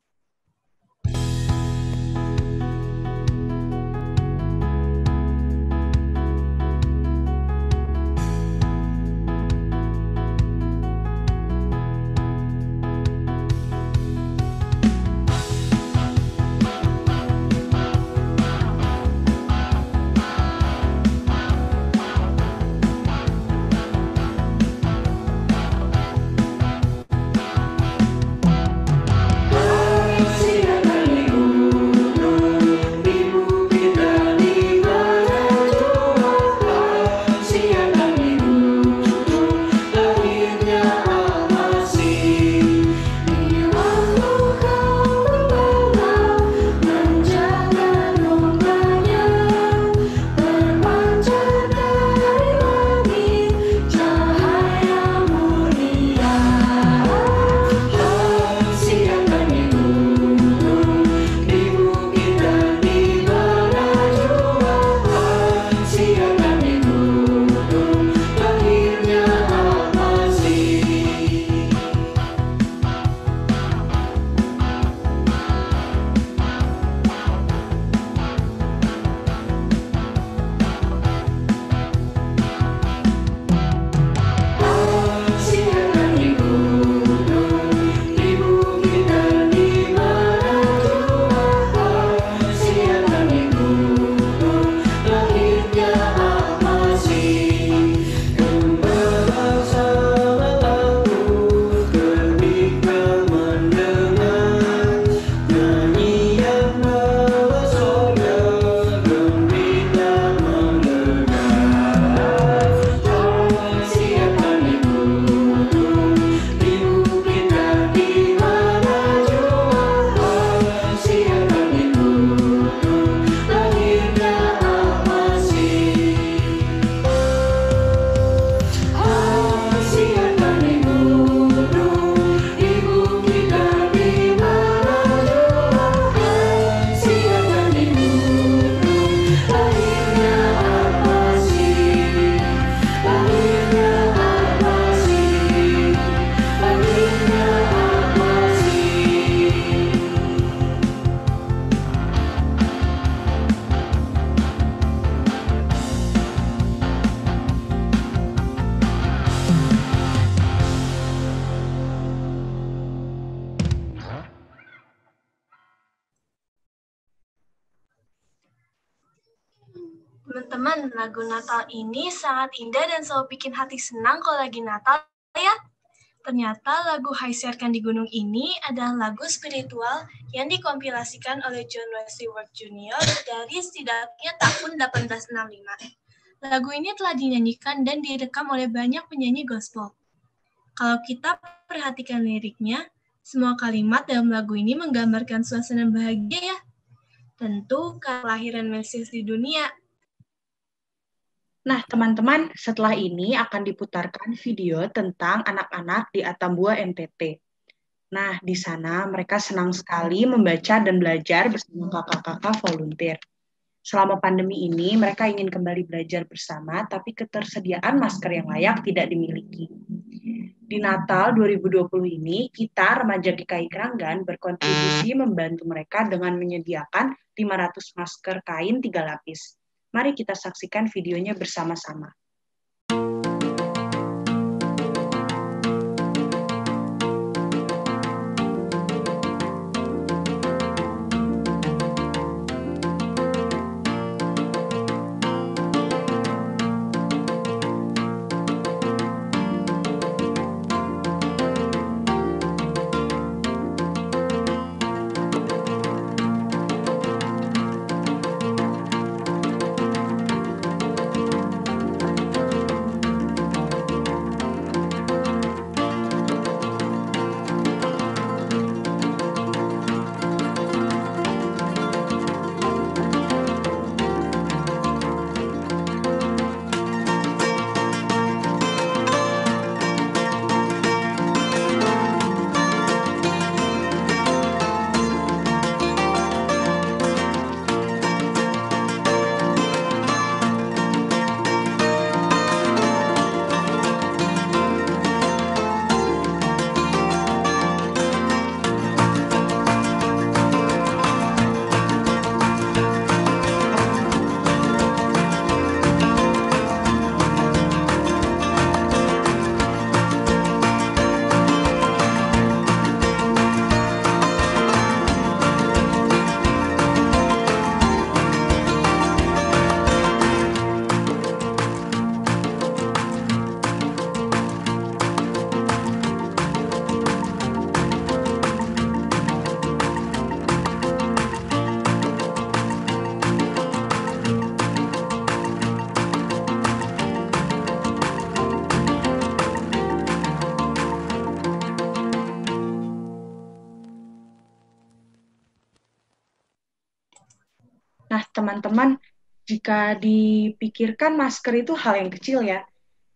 Ini sangat indah dan selalu bikin hati senang kalau lagi Natal ya. Ternyata lagu Hai Siarkan di Gunung ini adalah lagu spiritual yang dikompilasikan oleh John Wesley Ward Jr. dari setidaknya tahun 1865. Lagu ini telah dinyanyikan dan direkam oleh banyak penyanyi gospel. Kalau kita perhatikan liriknya, semua kalimat dalam lagu ini menggambarkan suasana bahagia ya. Tentu kelahiran Mesias di dunia. Nah, teman-teman, setelah ini akan diputarkan video tentang anak-anak di Atambua NTT. Nah, di sana mereka senang sekali membaca dan belajar bersama kakak-kakak volunteer. Selama pandemi ini, mereka ingin kembali belajar bersama, tapi ketersediaan masker yang layak tidak dimiliki. Di Natal 2020 ini, kita remaja GKI Keranggan berkontribusi membantu mereka dengan menyediakan 500 masker kain tiga lapis. Mari kita saksikan videonya bersama-sama. Teman-teman, jika dipikirkan masker itu hal yang kecil ya.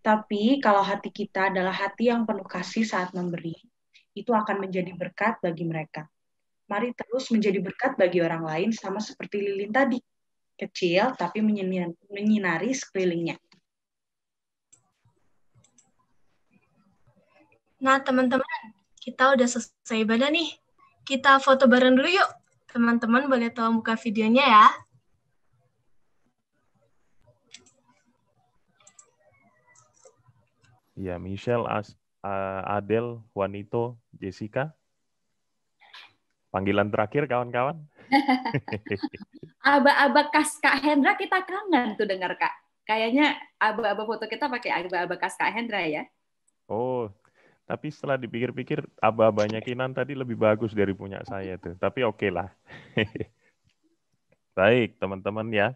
Tapi kalau hati kita adalah hati yang penuh kasih saat memberi, itu akan menjadi berkat bagi mereka. Mari terus menjadi berkat bagi orang lain sama seperti lilin tadi. Kecil tapi menyinari sekelilingnya. Nah, teman-teman, kita udah selesai ibadah nih. Kita foto bareng dulu yuk. Teman-teman boleh tolong buka videonya ya. Ya, Michelle, As, uh, Adel, Juanito, Jessica. Panggilan terakhir kawan-kawan. Aba-aba kas Kak Hendra kita kangen tuh dengar Kak. Kayaknya aba-aba foto kita pakai aba-aba kas Kak Hendra ya. Oh, tapi setelah dipikir-pikir aba-abanya Kinan tadi lebih bagus dari punya saya tuh. Tapi oke okay lah. Baik, teman-teman ya.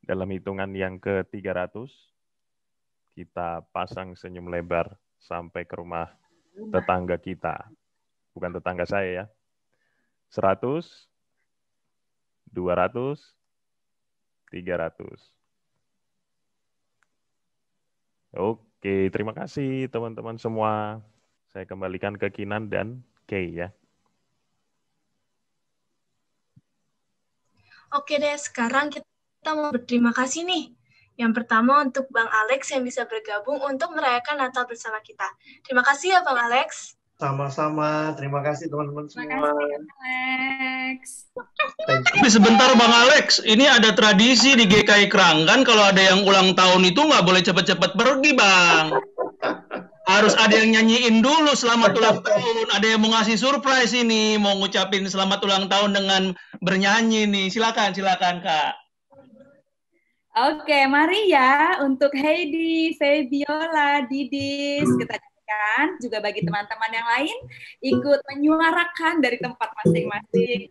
Dalam hitungan yang ke-300, kita pasang senyum lebar sampai ke rumah tetangga kita. Bukan tetangga saya ya. 100, 200, 300. Oke, terima kasih teman-teman semua. Saya kembalikan ke Kinan dan Kay ya. Oke deh, sekarang kita mau berterima kasih nih. Yang pertama untuk Bang Alex yang bisa bergabung untuk merayakan Natal bersama kita. Terima kasih ya Bang Alex. Sama-sama. Terima kasih teman-teman semua. Alex. Tapi sebentar Bang Alex, ini ada tradisi di GKI Keranggan kalau ada yang ulang tahun itu nggak boleh cepat-cepat pergi Bang. Harus ada yang nyanyiin dulu selamat ulang tahun. Ada yang mau ngasih surprise ini, mau ngucapin selamat ulang tahun dengan bernyanyi nih. Silakan, silakan Kak. Oke, mari ya untuk Heidi, Febiola, Didis, kita nyanyikan juga bagi teman-teman yang lain ikut menyuarakan dari tempat masing-masing.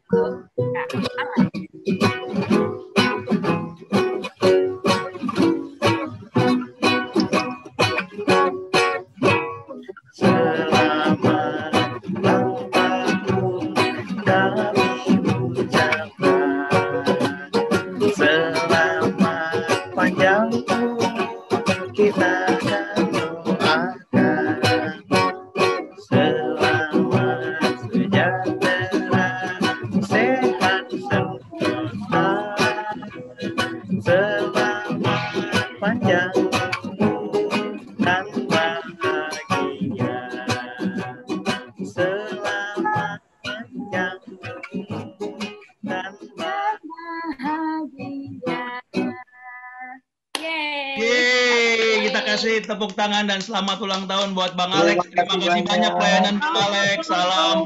Tangan dan selamat ulang tahun buat Bang Alex. Terima kasih banyak pelayanan Bang Alex. Salam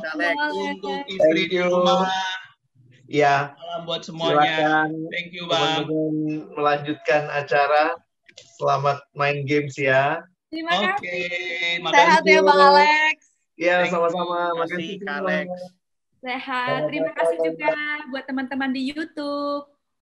untuk istri di rumah. Ya, Salam buat semuanya. silakan Thank you, Bang. melanjutkan acara. Selamat main games ya. Terima Oke, Sehat ya Bang Alex. Ya, sama-sama. Terima kasih, Makasih Kak. Alex. Sehat. Terima kasih juga buat teman-teman di YouTube.